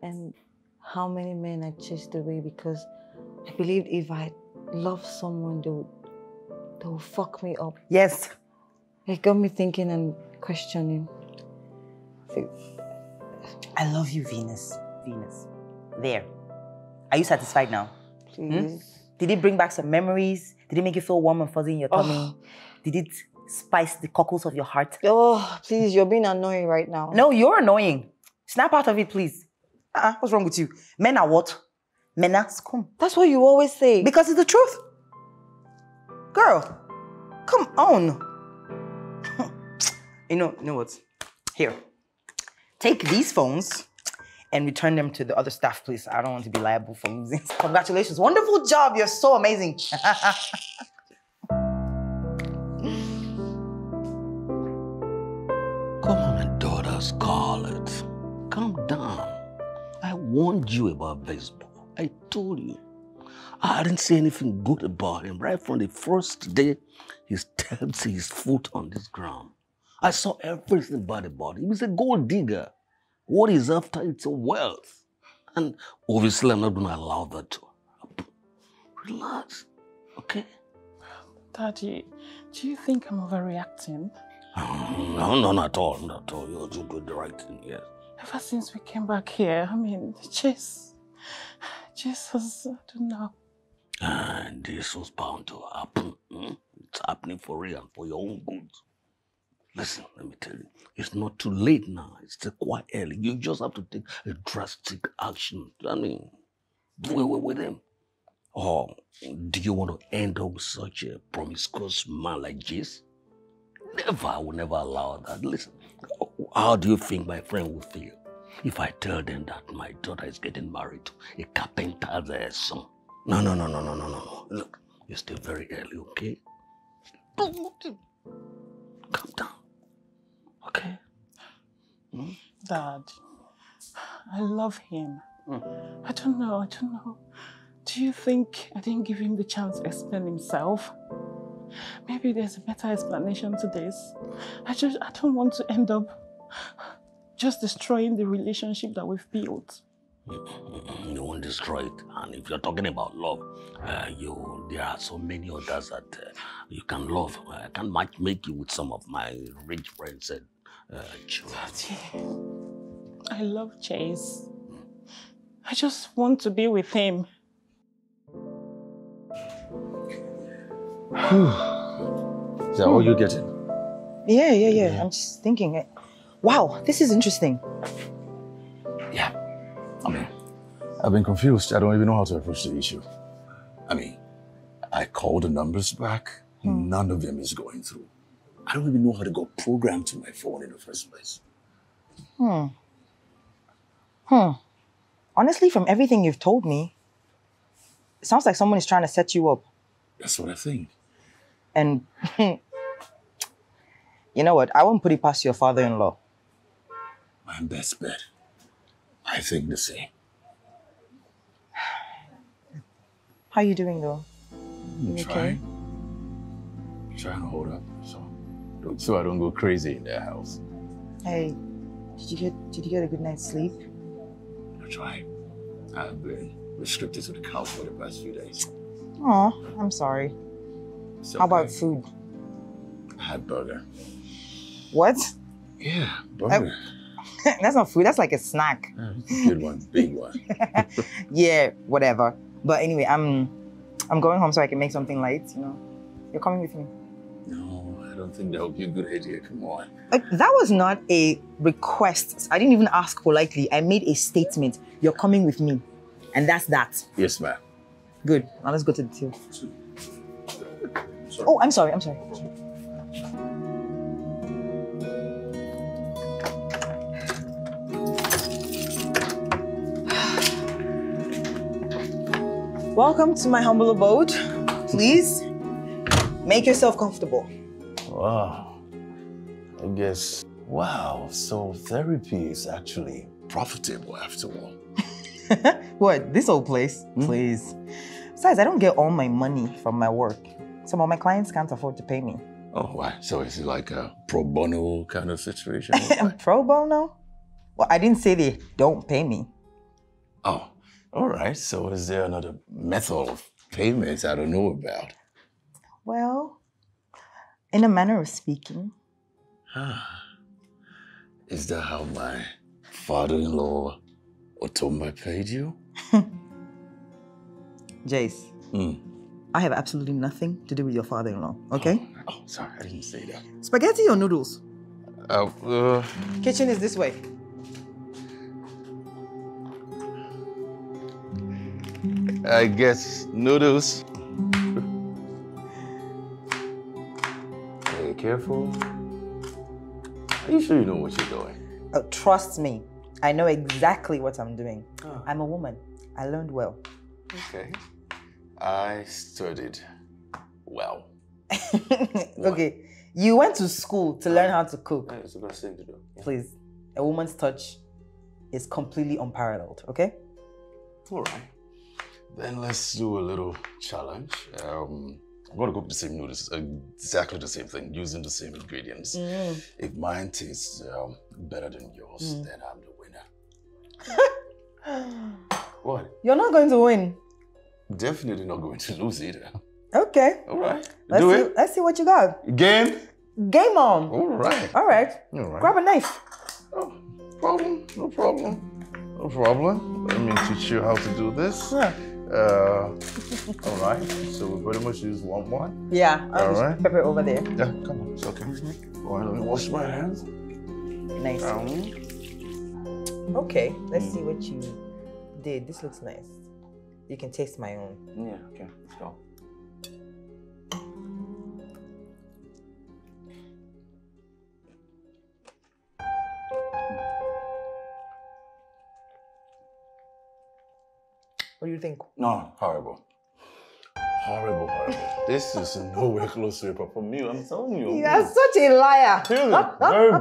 and how many men I chased away because I believed if I loved someone, they would, they would fuck me up. Yes. It got me thinking and questioning. I love you, Venus. Venus. There. Are you satisfied now? Hmm? Please. Did it bring back some memories? Did it make you feel warm and fuzzy in your tummy? Did it spice the cockles of your heart? Oh, please, you're being annoying right now. No, you're annoying. Snap out of it, please. Uh-uh, what's wrong with you? Men are what? Men are scum. That's what you always say. Because it's the truth. Girl, come on. you know, you know what? Here. Take these phones and return them to the other staff, please. I don't want to be liable for losing. Congratulations. Wonderful job. You're so amazing. Come on, my daughter Scarlett. Calm down. I warned you about baseball. I told you. I didn't say anything good about him right from the first day he stepped his foot on this ground. I saw everything bad about him. He's a gold digger. What he's after is a wealth. And obviously, I'm not going to allow that to happen. Relax, okay? Daddy, do you think I'm overreacting? Um, no, no, not at all, not at all. You're doing the right thing, yes. Ever since we came back here, I mean, Jace, Jesus, I don't know. And this was bound to happen. hmm? It's happening for real and for your own good. Listen, let me tell you, it's not too late now. It's still quite early. You just have to take a drastic action. I mean, do away with him. Or do you want to end up with such a promiscuous man like this? Never, I will never allow that. Listen, how do you think my friend will feel if I tell them that my daughter is getting married to a carpenter's son? No, no, no, no, no, no, no. Look, you're still very early, okay? Calm down. Okay? Hmm? Dad, I love him. Hmm. I don't know, I don't know. Do you think I didn't give him the chance to explain himself? Maybe there's a better explanation to this. I just, I don't want to end up just destroying the relationship that we've built. You won't destroy it. And if you're talking about love, uh, you there are so many others that uh, you can love. I can match make you with some of my rich friends and uh, children. I love Jace. I just want to be with him. Is that all you're getting? yeah, yeah, yeah. I'm just thinking. Wow, this is interesting. I mean, I've been confused. I don't even know how to approach the issue. I mean, I called the numbers back. None of them is going through. I don't even know how to go program to my phone in the first place. Hmm. Hmm. Honestly, from everything you've told me, It sounds like someone is trying to set you up. That's what I think. And you know what? I won't put it past your father-in-law. My best bet. I think the same. How are you doing though? I'm You trying. Trying to hold up, so so I don't go crazy in their house. Hey, did you get did you get a good night's sleep? I try. I've been restricted to the couch for the past few days. Oh, I'm sorry. It's How about food? I had burger. What? Yeah, burger. that's not food. That's like a snack. Mm, good one, big one. Yeah, whatever. But anyway, I'm I'm going home so I can make something light. You know, you're coming with me. No, I don't think that would be a good idea. Come on. Like that was not a request. I didn't even ask politely. I made a statement. You're coming with me, and that's that. Yes, ma'am. Good. Now let's go to the till. Oh, I'm sorry. I'm sorry. Welcome to my humble abode. Please make yourself comfortable. Wow. I guess. Wow. So therapy is actually profitable after all. What? This old place? Hmm? Please. Besides, I don't get all my money from my work. Some of my clients can't afford to pay me. Oh, why? So is it like a pro bono kind of situation? Pro bono? Well, I didn't say they don't pay me. oh, all right. So is there another method of payments I don't know about? Well, in a manner of speaking, Ah. Is that how my father-in-law Otomba paid you? Jace, Hmm. I have absolutely nothing to do with your father-in-law. Okay? Oh, sorry, I didn't say that. Spaghetti or noodles? Uh, uh, Kitchen is this way. I guess noodles. Hey, careful. Are you sure you know what you're doing? Oh, trust me, I know exactly what I'm doing. Oh. I'm a woman. I learned well. Okay. I studied well. okay, you went to school to learn how to cook. It's the best thing to do. Please, a woman's touch is completely unparalleled. Okay? All right. Then let's do a little challenge. Um, I'm going to cook the same noodles, exactly the same thing, using the same ingredients. Mm. If mine tastes um, better than yours, Mm. then I'm the winner. What? You're not going to win. Definitely not going to lose either. Okay. All right. Let's do see, it. Let's see what you got. Game. Game on. All right. All right. All right. Grab a knife. Oh, problem. No problem. No problem. Let me teach you how to do this. Yeah. Uh, all right. So we pretty much use one one. Yeah. I'll All just right. Pepper over there. Yeah, come on. It's okay. All right, let me wash my hands. Nice. Um, Okay. Let's see what you did. This looks nice. You can taste my own. Yeah, okay, let's go. What do you think? no, horrible. Horrible, horrible. this is nowhere close to a proper meal. I'm telling you. You are such a liar. Very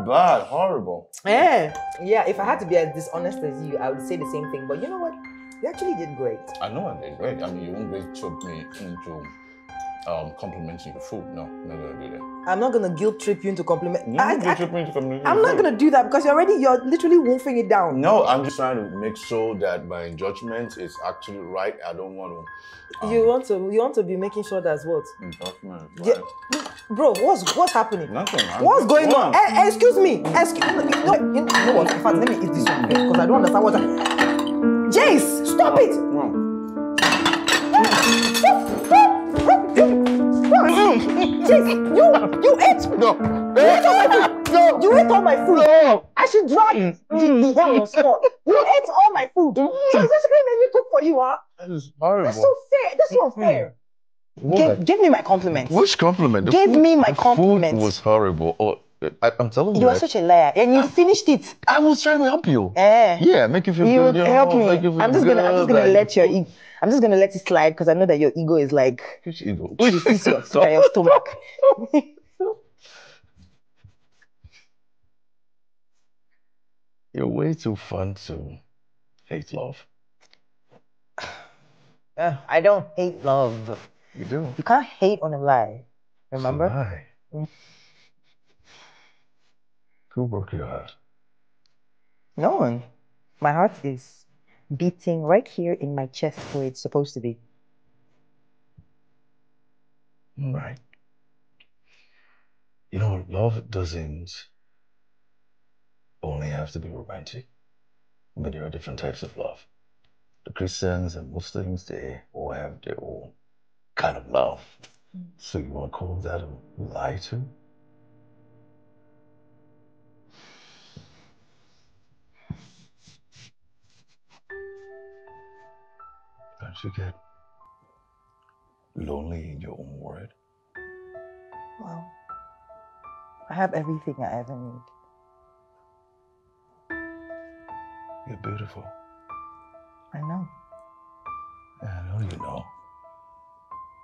bad. Horrible. Yeah. Yeah, if I had to be as dishonest as you, I would say the same thing. But you know what? You actually did great. I know I did great. I mean, you won't trip me into um, complimenting your food. No, I'm not gonna do that. I'm not gonna guilt trip you into compliment. You I, guilt trip me into complimenting am not gonna do that because you're already you're literally wolfing it down. No, I'm just trying to make sure that my judgment is actually right. I don't want to. You want to you want to be making sure that's what? Judgment. Yeah, bro, what's what's happening? Nothing. I'm What's going on? Eh, eh, excuse me. Excuse you know, you know what? In fact, let me eat this one because I don't understand what. I... Jace, stop it! Jace, you you ate no. You ate all my food. No. You ate all my food. No. I should drop mm. the, the hell your spot. You ate all my food. Mm. So basically made me cook for you, ah. huh? This is horrible. That's so fair. That's not fair. Give, give me my compliments. Which compliment? The Give food- me my compliments. Food was horrible. Oh, I, I'm telling you. You are eh. such a liar, and you finished it. I was trying to help you. Eh. Yeah, make you feel You good. you help me. make you feel I'm just gonna, I'm just gonna let your ego. I'm just gonna let it slide because I know that your ego is like Which ego? Which is your, your stomach. You're way too fun to hate love. Uh, I don't hate love. You do. You can't hate on a lie. Remember? A lie. Mm. Who broke your heart? No one. My heart is beating right here in my chest where it's supposed to be. Right. You know, love doesn't only have to be romantic, but there are different types of love. The Christians and Muslims, they all have their own kind of love. Mm. So you want to call that a lie too? Don't you get lonely in your own world? Well, I have everything I ever need. You're beautiful. I know. Yeah, I know you know.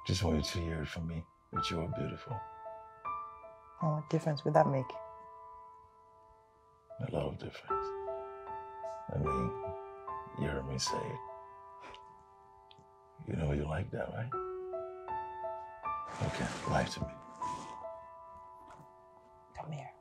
Just want you to hear it from me that you are beautiful. Oh, what difference would that make? A lot of difference. I mean, you heard me say it. You know you like that, right? Okay, lie to me. Come here.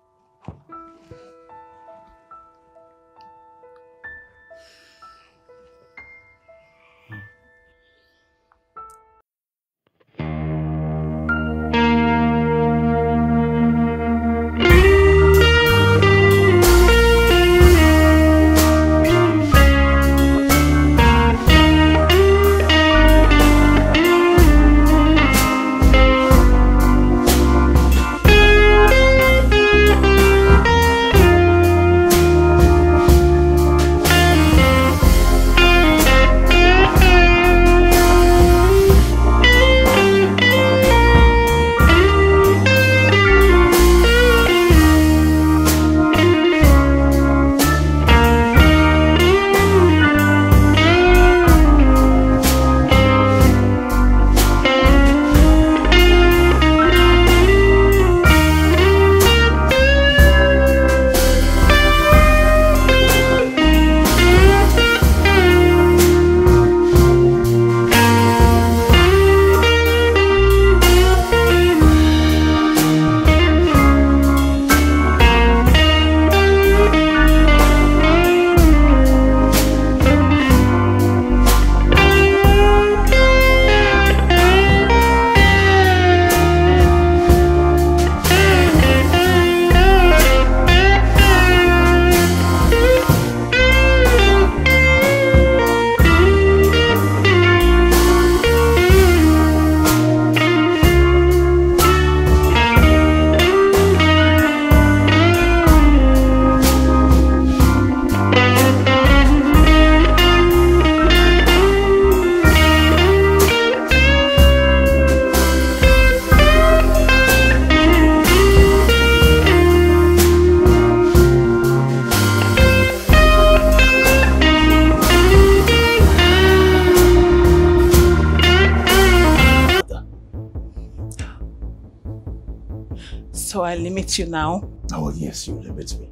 Limit you now. Oh, yes, you limit me.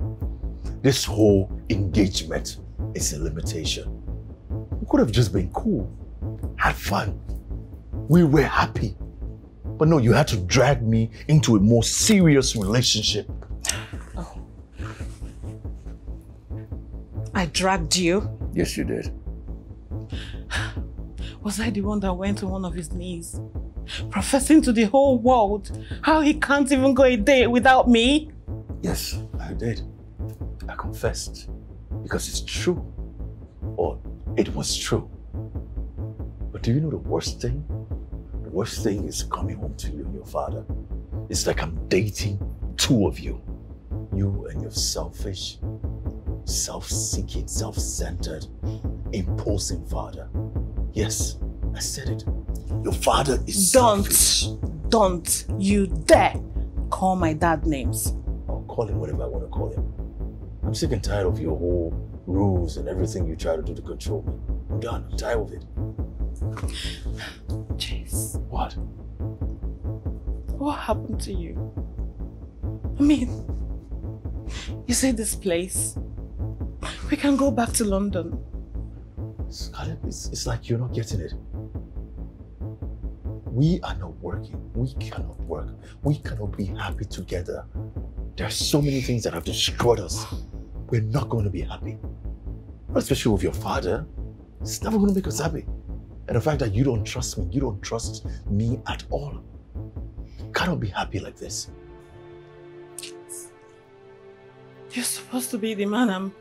This whole engagement is a limitation. We could have just been cool, had fun. We were happy. But no, you had to drag me into a more serious relationship. Oh. I dragged you. Yes, you did. Was I the one that went to one of his knees, professing to the whole world how he can't even go a day without me? Yes, I did. I confessed. Because it's true. Or it was true. But do you know the worst thing? The worst thing is coming home to you and your father. It's like I'm dating two of you. You and your selfish, self-seeking, self-centered, imposing father. Yes, I said it. Your father is Don't, selfish. don't you dare call my dad names. I'll call him whatever I want to call him. I'm sick and tired of your whole rules and everything you try to do to control me. I'm done. I'm tired of it. Jace, What? what happened to you? I mean, you say this place. We can go back to London. Scarlett, it's, it's like you're not getting it. We are not working. We cannot work. We cannot be happy together. There are so many things that have destroyed us. We're not going to be happy. Especially with your father. It's never going to make us happy. And the fact that you don't trust me, you don't trust me at all. You cannot be happy like this. You're supposed to be the man I'm.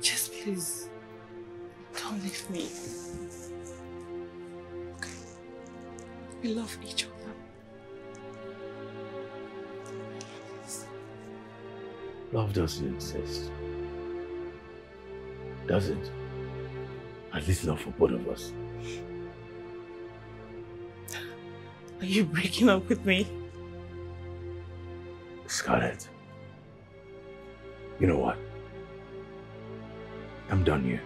Just please, don't leave me. We love each other. Love doesn't exist. Does it? At least not for both of us. Are you breaking up with me? Scarlett, you know what? I'm done here.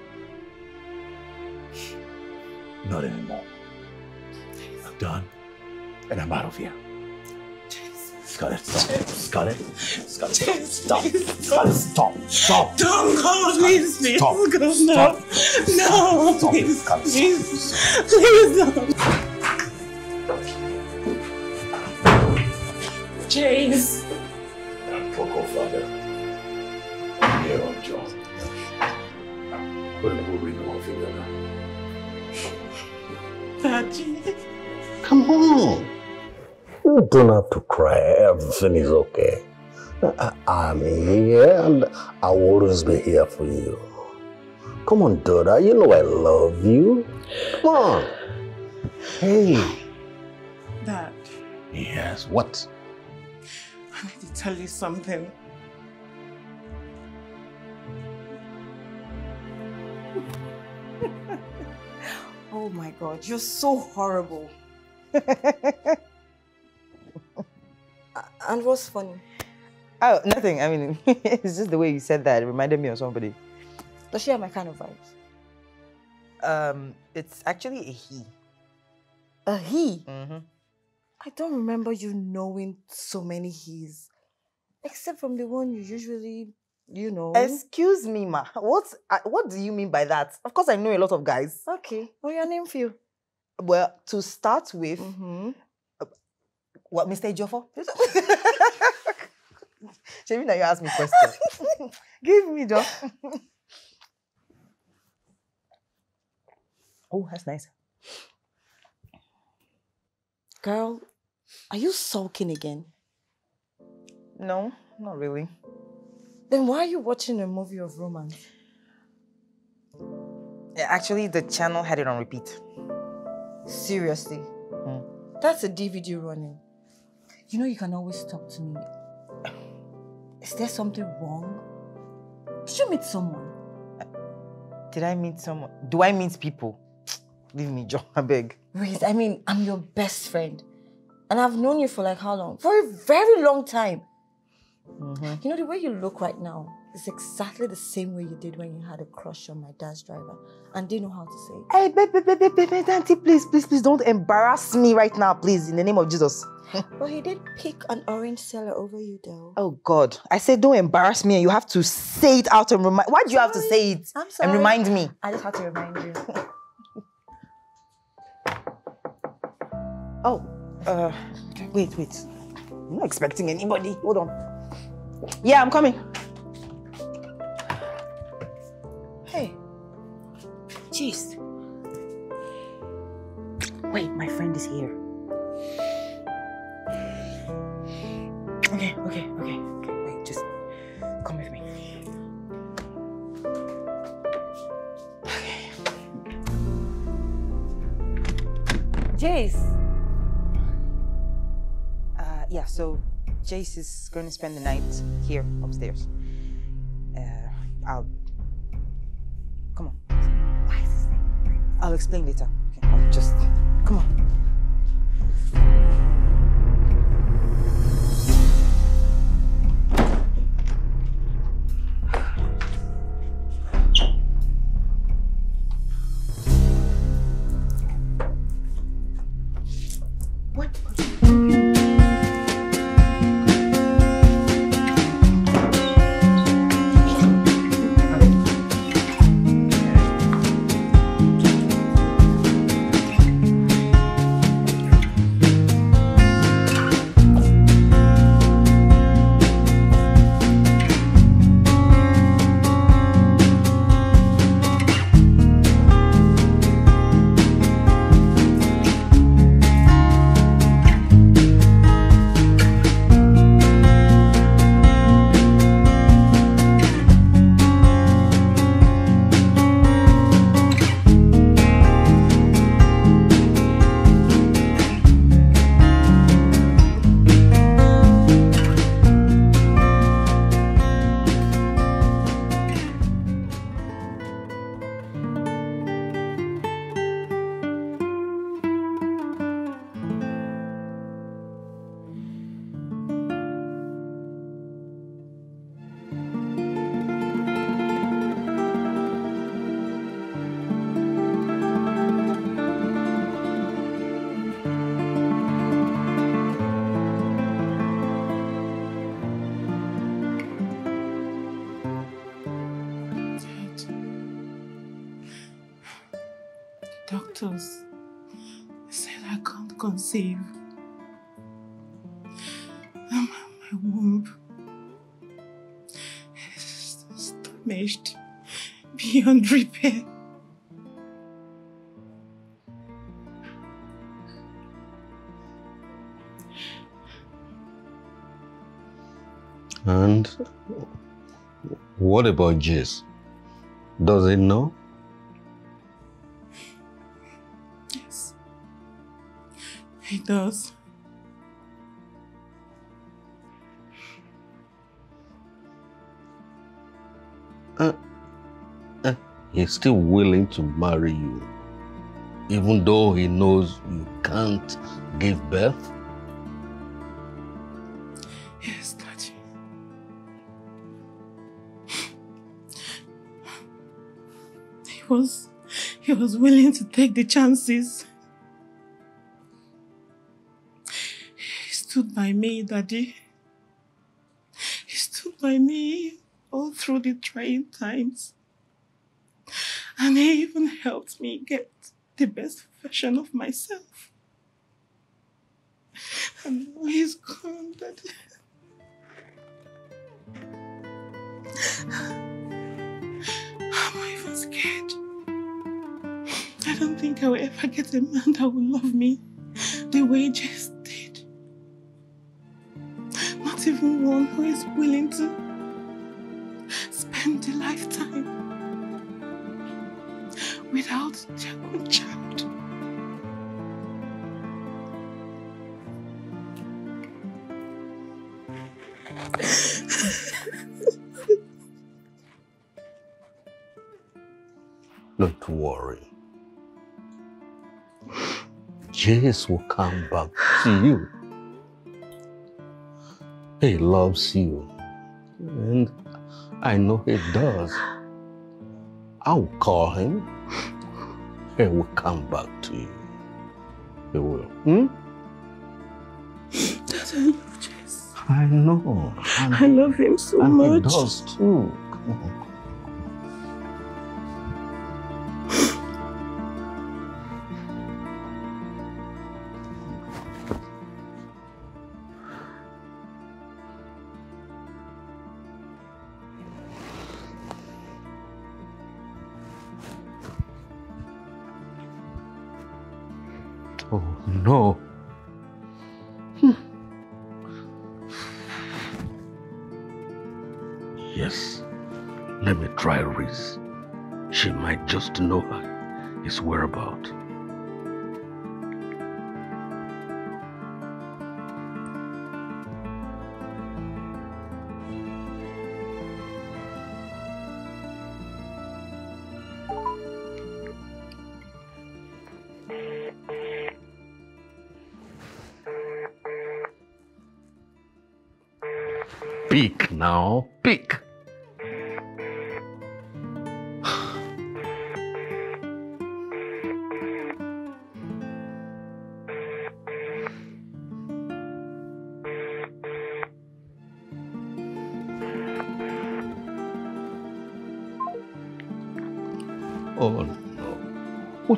Not anymore. I'm done, and I'm out of here. Scarlett, stop. Scarlett, Scarlett, stop. Stop. Scarlett, stop. Stop. Don't go, please, please. Stop. Stop. no. No, Stop. please, Scarlett, stop. please, please don't. Jace. Poco father. Here on John. Put a little ring on finger. Daddy. Come on. You don't have to cry. Everything is okay. I- I'm here and I will always be here for you. Come on, daughter. You know I love you. Come on. Hey. Dad, Yes, what? I need to tell you something. Oh my god, you're so horrible. and what's funny? Oh, nothing. I mean, it's just the way you said that. It reminded me of somebody. Does she have my kind of vibes? Um, it's actually a he. A he? Mm-hmm. I don't remember you knowing so many he's. Except from the one you usually, you know. Excuse me, ma. What? What do you mean by that? Of course, I know a lot of guys. Okay. Oh, your name few. Well, to start with, Mm-hmm. what, Mr. Ejiofor? Shebi, now you ask me question. Give me, Joe. oh, that's nice. Girl, are you sulking again? No, not really. Then why are you watching a movie of romance? Yeah, Actually, the channel had it on repeat. Seriously? Hmm. That's a DVD running. You know you can always talk to me. Is there something wrong? Did you meet someone? Did I meet someone? Do I meet people? Leave me, Joe. I beg. Wait, I mean, I'm your best friend. And I've known you for like how long? For a very long time. Mm-hmm. You know, the way you look right now is exactly the same way you did when you had a crush on my dad's driver and didn't know how to say it. Hey, babe, babe, babe, babe, babe, auntie, please, please, please don't embarrass me right now, please, in the name of Jesus. But he did pick an orange seller over you, though. Oh God, I said don't embarrass me, and you have to say it out and remind. Why do you have to say it I'm sorry. and remind me? I just had to remind you. Oh, uh, wait, wait. I'm not expecting anybody. Hold on. Yeah, I'm coming. Jeez. Wait, my friend is here. Okay, okay, okay, okay. Wait, just come with me. Jace. Uh, yeah, so Jace is going to spend the night here upstairs. Explain later. Okay, I'll just. Repair. And what about Jace? Does he know? Yes, he does. Uh, he's still willing to marry you, even though he knows you can't give birth? Yes, Daddy. He was, he was willing to take the chances. He stood by me, Daddy. He stood by me all through the trying times. And he even helped me get the best version of myself. And now he's gone, Daddy. I'm even scared. I don't think I will ever get a man that will love me the way Jace did. Not even one who is willing to spend a lifetime without their own child. Don't worry. Jesus will come back to you. He loves you. And I know he does. I'll call him. He will come back to you. He will. Hmm? Dad, I love Jace. I know. And, I love him so and much. he does too. Come on. His whereabout.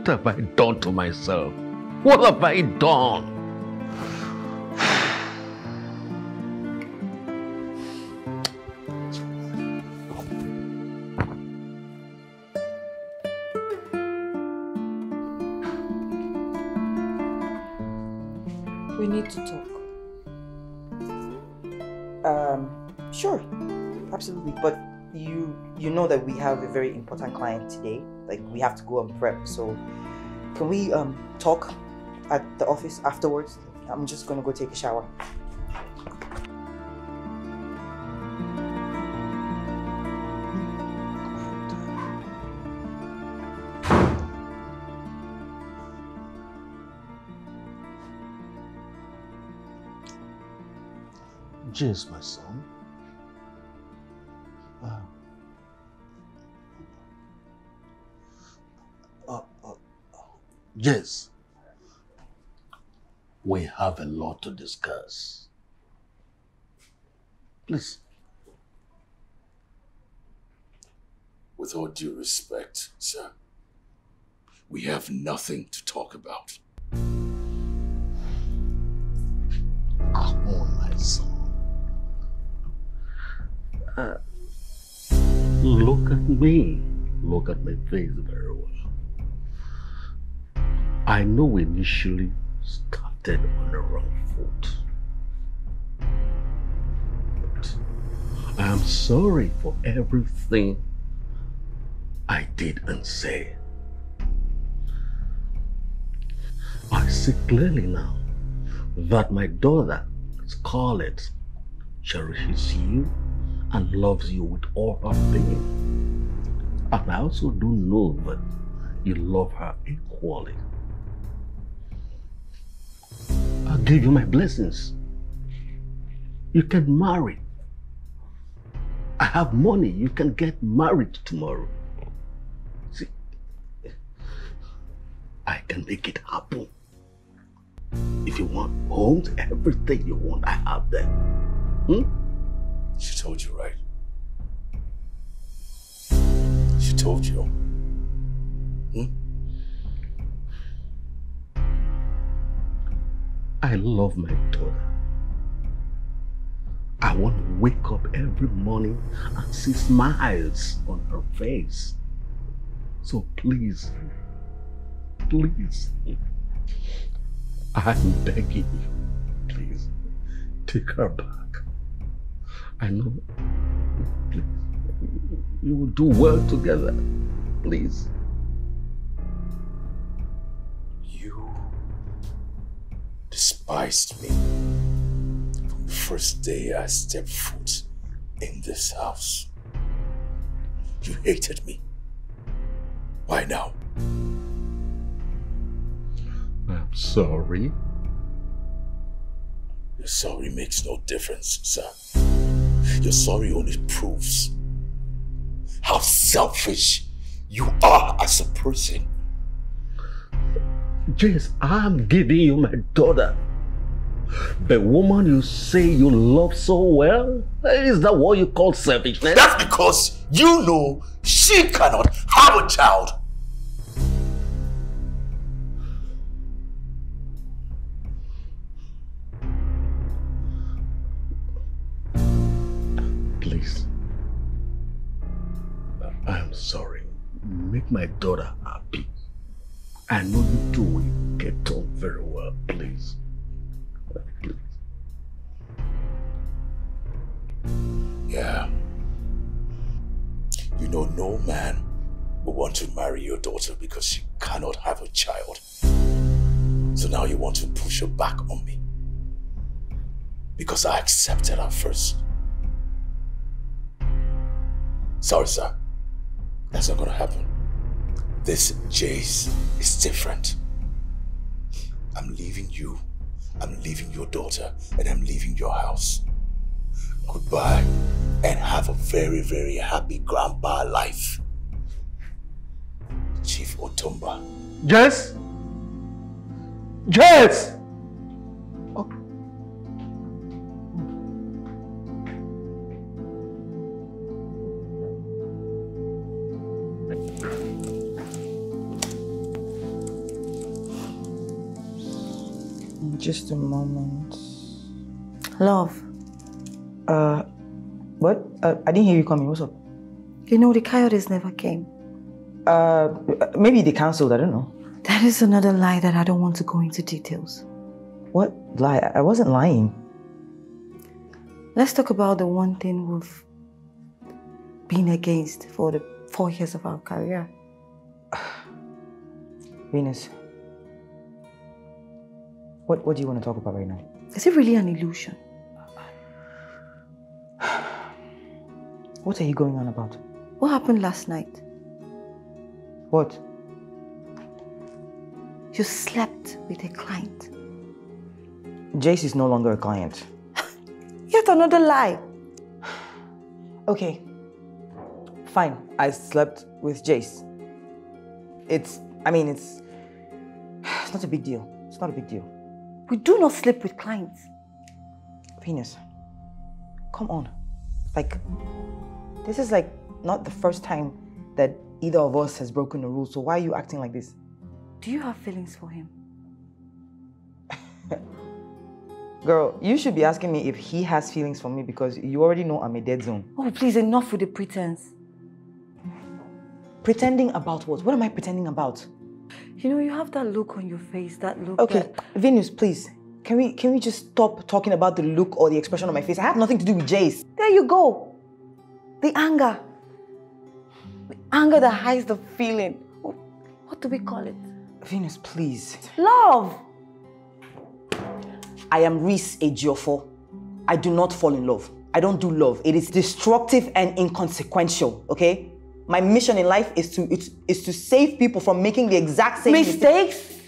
What have I done to myself? What have I done? We need to talk. Um, sure, absolutely. But you you know that we have a very important client today. We have to go and prep. So can we um talk at the office afterwards? I'm just gonna go take a shower. Jace, my son. Jace, we have a lot to discuss. Please. With all due respect, sir, We have nothing to talk about. Come on, my son. Uh, look at me. Look at my face very well. I know we initially started on the wrong foot. But I am sorry for everything I did and say. I see clearly now that my daughter, Scarlett, cherishes you and loves you with all her being. And I also do know that you love her equally. Give you my blessings. You can marry. I have money. You can get married tomorrow. See, I can make it happen. If you want homes, everything you want, I have them. Hmm? She told you, right? She told you. Hmm? I love my daughter. I want to wake up every morning and see smiles on her face. So please, please, I'm begging you, please, take her back. I know, please, you will do well together, please. Despised me from the first day I stepped foot in this house. You hated me. Why now? I'm sorry. Your sorry makes no difference, sir. Your sorry only proves how selfish you are as a person. Jace, I'm giving you my daughter. The woman you say you love so well? Is that what you call selfishness? That's because you know she cannot have a child. Please. I'm sorry. Make my daughter happy. I know you two will get on very well, please. Please. Yeah. You know, no man will want to marry your daughter because she cannot have a child. So now you want to push her back on me. Because I accepted her first. Sorry, sir. That's not gonna happen. This Jace is different. I'm leaving you. I'm leaving your daughter. And I'm leaving your house. Goodbye. And have a very, very happy grandpa life. Chief Otumba. Yes, Jess! Oh. Just a moment. Love, Uh, what? Uh, I didn't hear you coming. What's up? you know the coyotes never came. Uh, maybe they cancelled. I don't know. That is another lie that I don't want to go into details. What lie? I wasn't lying. Let's talk about the one thing we've been against for the four years of our career. Venus. What What do you want to talk about right now? Is it really an illusion? What are you going on about? What happened last night? What? You slept with a client. Jace is no longer a client. Yet another lie. Okay. Fine. I slept with Jace. It's. I mean, it's. It's not a big deal. It's not a big deal. We do not sleep with clients. Venus. Come on. Like, this is like not the first time that either of us has broken the rules. So why are you acting like this? Do you have feelings for him? Girl, you should be asking me if he has feelings for me because you already know I'm a dead zone. Oh, please, enough with the pretense. Pretending about what? What am I pretending about? You know, you have that look on your face, that look Okay, that- Venus, please. Can we can we just stop talking about the look or the expression on my face? I have nothing to do with Jace. There you go. The anger. The anger that hides the feeling. What do we call it? Venus, please. Love. I am Reese Ejiofor. I do not fall in love. I don't do love. It is destructive and inconsequential, okay? My mission in life is to is, is to save people from making the exact same Mistakes?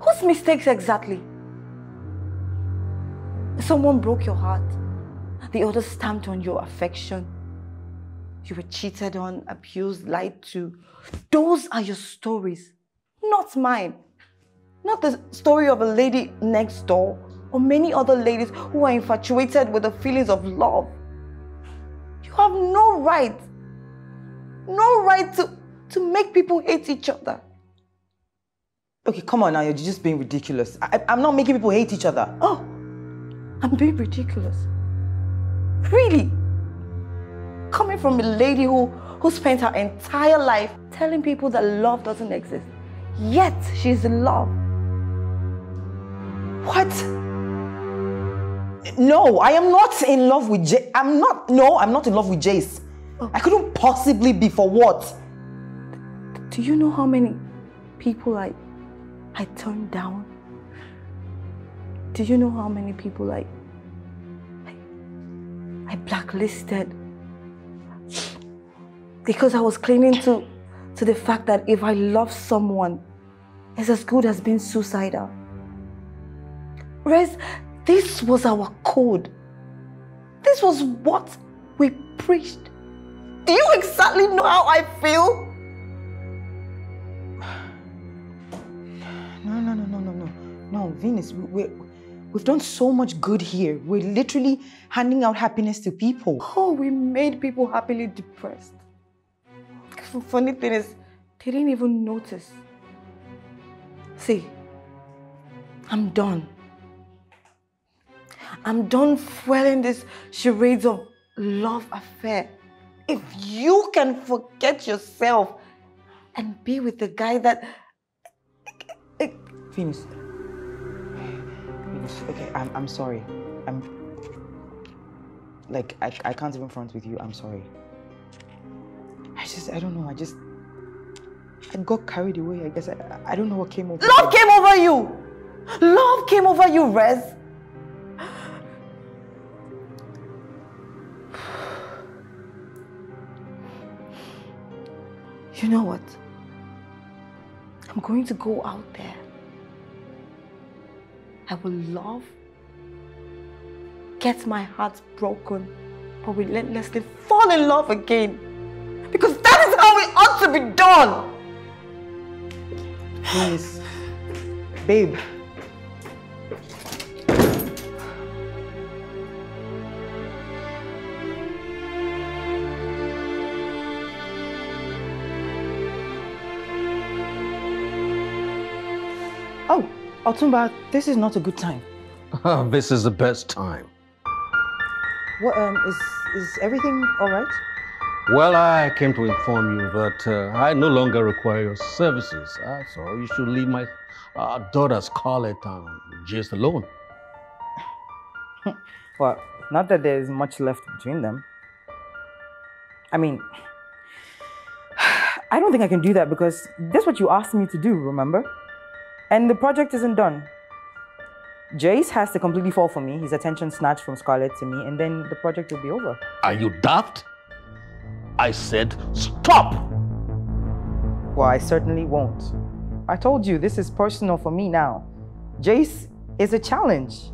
Whose mistakes exactly? Someone broke your heart. The other stamped on your affection. You were cheated on, abused, lied to. Those are your stories, not mine. Not the story of a lady next door or many other ladies who are infatuated with the feelings of love. You have no right, no right to, to make people hate each other. Okay, come on now, you're just being ridiculous. I, I'm not making people hate each other. Oh, I'm being ridiculous. Really? Coming from a lady who, who spent her entire life telling people that love doesn't exist, yet she's in love. What? No, I am not in love with Jace. I'm not, no, I'm not in love with Jace. Oh. I couldn't possibly be for what? Do you know how many people I, I turned down? Do you know how many people I, I blacklisted? Because I was clinging to, to the fact that if I love someone, it's as good as being suicidal. Rez, this was our code. This was what we preached. Do you exactly know how I feel? No, no, no, no, no, no. No, Venus, we, we've done so much good here. We're literally handing out happiness to people. Oh, we made people happily depressed. The funny thing is, they didn't even notice. See, I'm done. I'm done fueling this charades of love affair. If you can forget yourself and be with the guy that. Venus. Okay, I'm, I'm sorry. I'm. Like, I, I can't even front with you. I'm sorry. I just, I don't know. I just. I got carried away, I guess. I, I don't know what came over Love came over you! Love came over you, Rez! You know what? I'm going to go out there. I will love, get my heart broken, but relentlessly fall in love again. Because that is how it ought to be done! Venus. Babe. Otumba, this is not a good time. this is the best time. What um is is everything all right? Well, I came to inform you that uh, I no longer require your services, uh, so you should leave my uh, daughter Scarlett and Jace alone. Well, not that there's much left between them. I mean, I don't think I can do that because that's what you asked me to do, remember? And the project isn't done. Jace has to completely fall for me, his attention snatched from Scarlett to me, and then the project will be over. Are you daft? I said stop! Well, I certainly won't. I told you this is personal for me now. Jace is a challenge.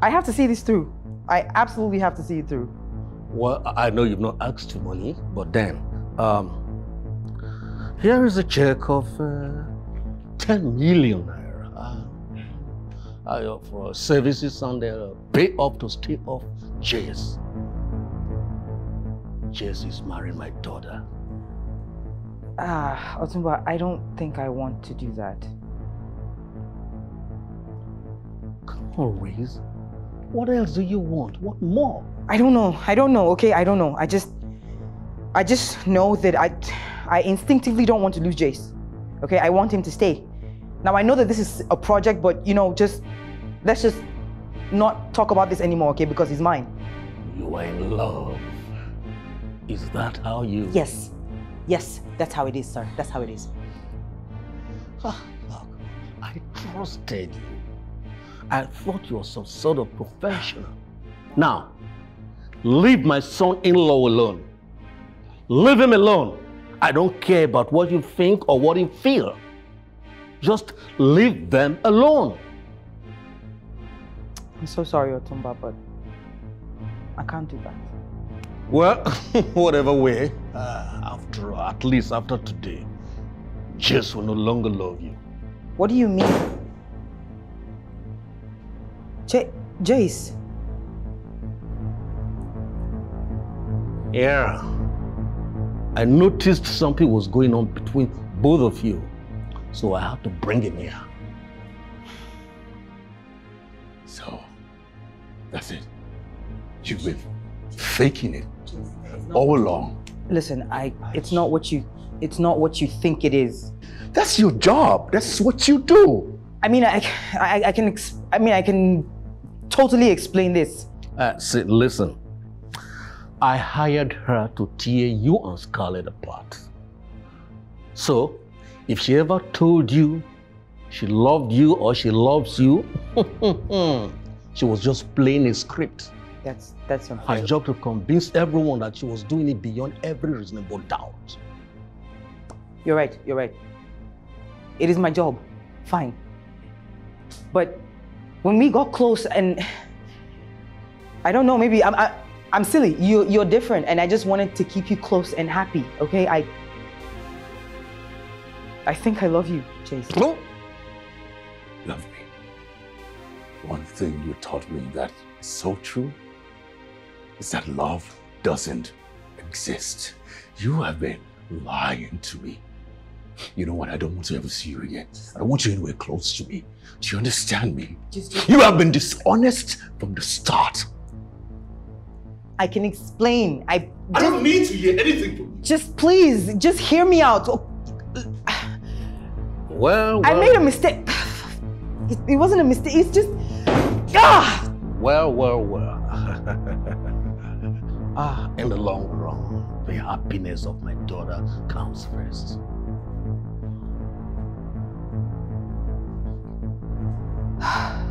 I have to see this through. I absolutely have to see it through. Well, I know you've not asked for money, but then, um, here is a check of uh, 10 million naira uh, uh, for services and uh, pay up to stay off Jace. Jace is marrying my daughter. Ah, Otumba, I don't think I want to do that. Come on, Reese. What else do you want? What more? I don't know. I don't know. Okay, I don't know. I just, I just know that I, I instinctively don't want to lose Jace. Okay, I want him to stay. Now I know that this is a project, but you know, just let's just not talk about this anymore, okay? Because he's mine. You are in love. Is that how you? Yes, yes, that's how it is, sir. That's how it is. Ah, look, I trusted you. I thought you were some sort of professional. Now, leave my son-in-law alone. Leave him alone. I don't care about what you think or what you feel. Just leave them alone. I'm so sorry, Otumba, but I can't do that. Well, whatever way, uh, after at least after today, Jace will no longer love you. What do you mean? J- Jace, Yeah. I noticed something was going on between both of you, so I had to bring him here. So, that's it. You've been faking it all along. listen, I it's not what you it's not what you think it is. That's your job. That's what you do. I mean, I I, I can, I mean, I can totally explain this. Uh, see, listen. I hired her to tear you and Scarlett apart. So, if she ever told you she loved you or she loves you, she was just playing a script. That's that's Her unfair. job to convince everyone that she was doing it beyond every reasonable doubt. You're right. You're right. It is my job. Fine. But when we got close and I don't know, maybe I'm I, I'm silly. You you're different and I just wanted to keep you close and happy, okay? I I think I love you, Jace. Oh! Love me. One thing you taught me that is so true is that love doesn't exist. You have been lying to me. You know what? I don't want to ever see you again. I don't want you anywhere close to me. Do you understand me? Just- You have been dishonest from the start. I can explain. I I don't need to hear anything from you. just please, just hear me out. Well, well, I made a mistake. It, it wasn't a mistake. It's just. Ah! Well, well, well. ah, in the long run, the happiness of my daughter comes first.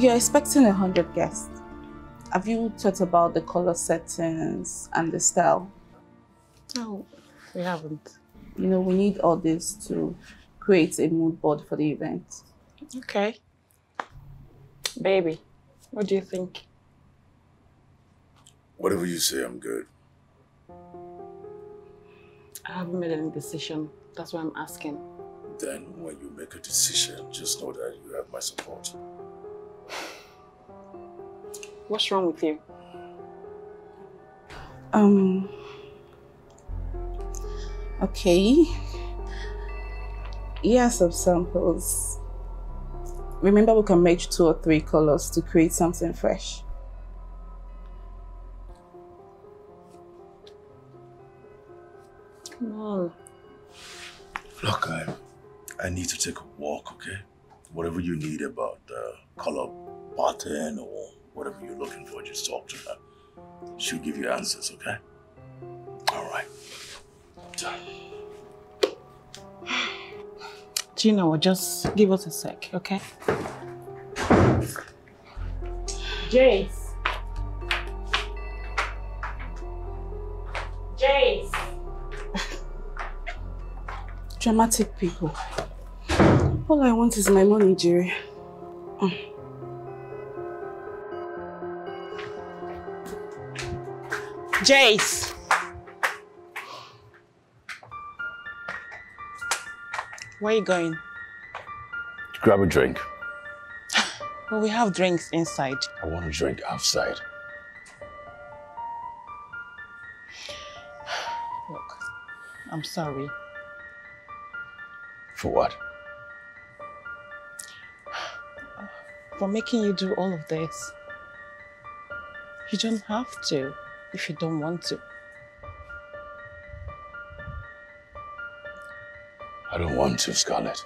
You're expecting a hundred guests. Have you thought about the color settings and the style? No, we haven't. You know, we need all this to create a mood board for the event. Okay. Baby, what do you think? Whatever you say, I'm good. I haven't made any decision. That's why I'm asking. Then, when you make a decision, just know that you have my support. What's wrong with you? Um. Okay. Here are some samples. Remember, we can match two or three colors to create something fresh. Come on. Look, I, I need to take a walk, okay? Whatever you need about the color pattern or whatever you're looking for, just talk to her. She'll give you answers, okay? All right. Gina, just give us a sec, okay? Jace. Jace. Dramatic people. All I want is my money, Jerry. Mm. Jace. Where are you going? Grab a drink. Well, we have drinks inside. I want to drink outside. Look, I'm sorry. For what? For making you do all of this. You don't have to if you don't want to. I don't want to, Scarlett.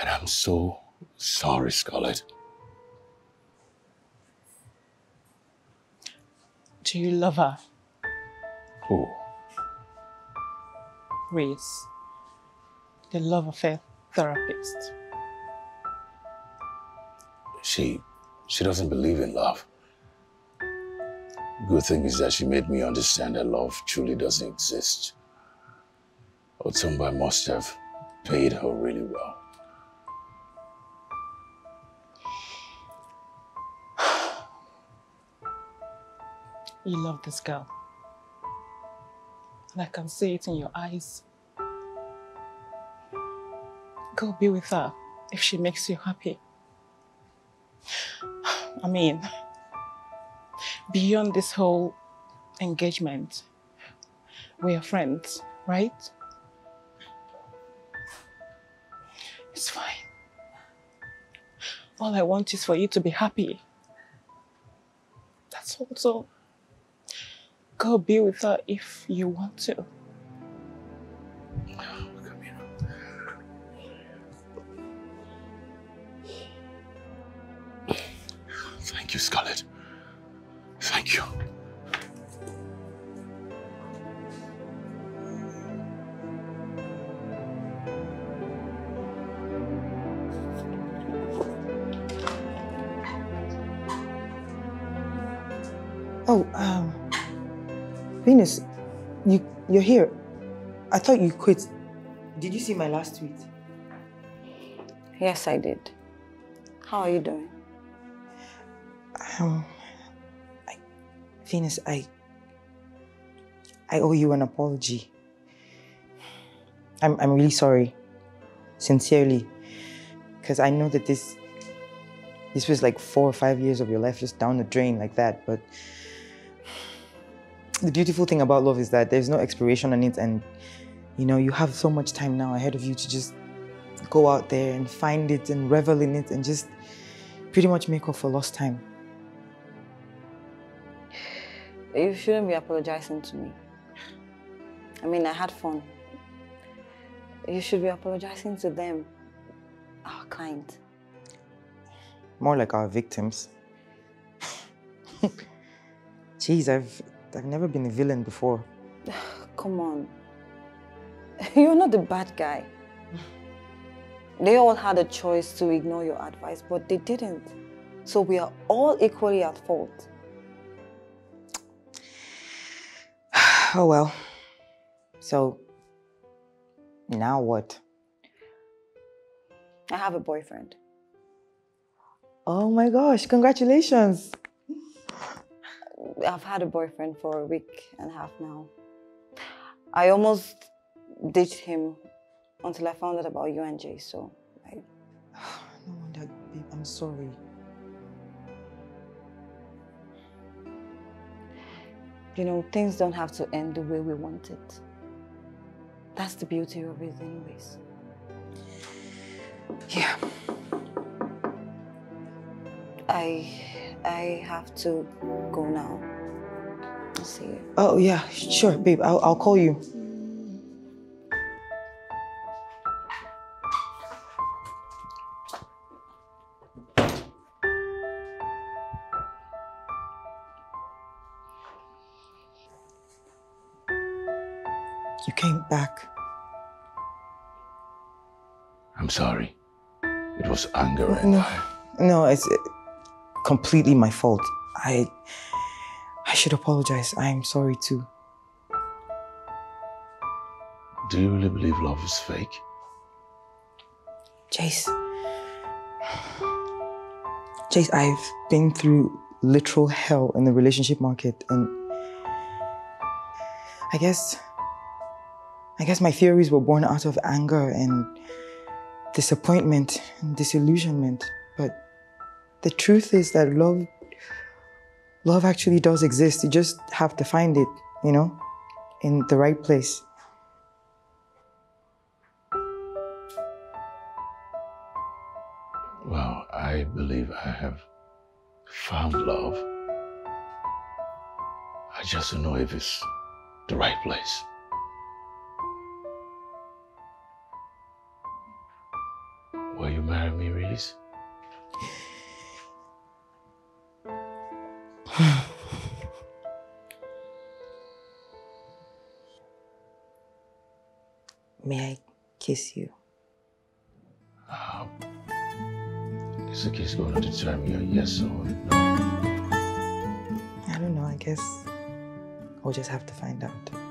And I'm so sorry, Scarlett. Do you love her? Who? Reese, the love affair therapist. She, she doesn't believe in love. Good thing is that she made me understand that love truly doesn't exist. Otumba must have paid her really well. You love this girl. And I can see it in your eyes. Go be with her if she makes you happy. I mean, beyond this whole engagement, we are friends, right? It's fine. All I want is for you to be happy. That's all. So go be with her if you want to. You, Scarlett. Thank you. Oh, um, Venus, you you're here. I thought you quit. Did you see my last tweet? Yes, I did. How are you doing? Um, I, Venus, I I owe you an apology. I'm I'm really sorry, sincerely, because I know that this this was like four or five years of your life just down the drain like that. But the beautiful thing about love is that there's no expiration on it, and you know you have so much time now ahead of you to just go out there and find it and revel in it and just pretty much make up for lost time. You shouldn't be apologizing to me. I mean, I had fun. You should be apologizing to them, our client. More like our victims. Jeez, I've I've never been a villain before. Come on. You're not the bad guy. They all had a choice to ignore your advice, but they didn't. So we are all equally at fault. Oh well. So, now what? I have a boyfriend. Oh my gosh, congratulations. I've had a boyfriend for a week and a half now. I almost ditched him until I found out about you and Jay, so I... No wonder, babe, I'm sorry. You know, things don't have to end the way we want it. That's the beauty of it anyways. Yeah. I I have to go now. See you. Oh yeah, sure, babe. I'll, I'll call. You I'm sorry. It was anger and No, no, it's uh, completely my fault. I, I should apologize. I'm sorry too. Do you really believe love is fake? Jace. Jace, I've been through literal hell in the relationship market and I guess I guess my theories were born out of anger and disappointment and disillusionment. But the truth is that love love actually does exist. You just have to find it, you know, in the right place. Well, I believe I have found love. I just don't know if it's the right place. Will you marry me, Reese? May I kiss you? Um, is the kiss going to determine your yes or no? I don't know. I guess we'll just have to find out.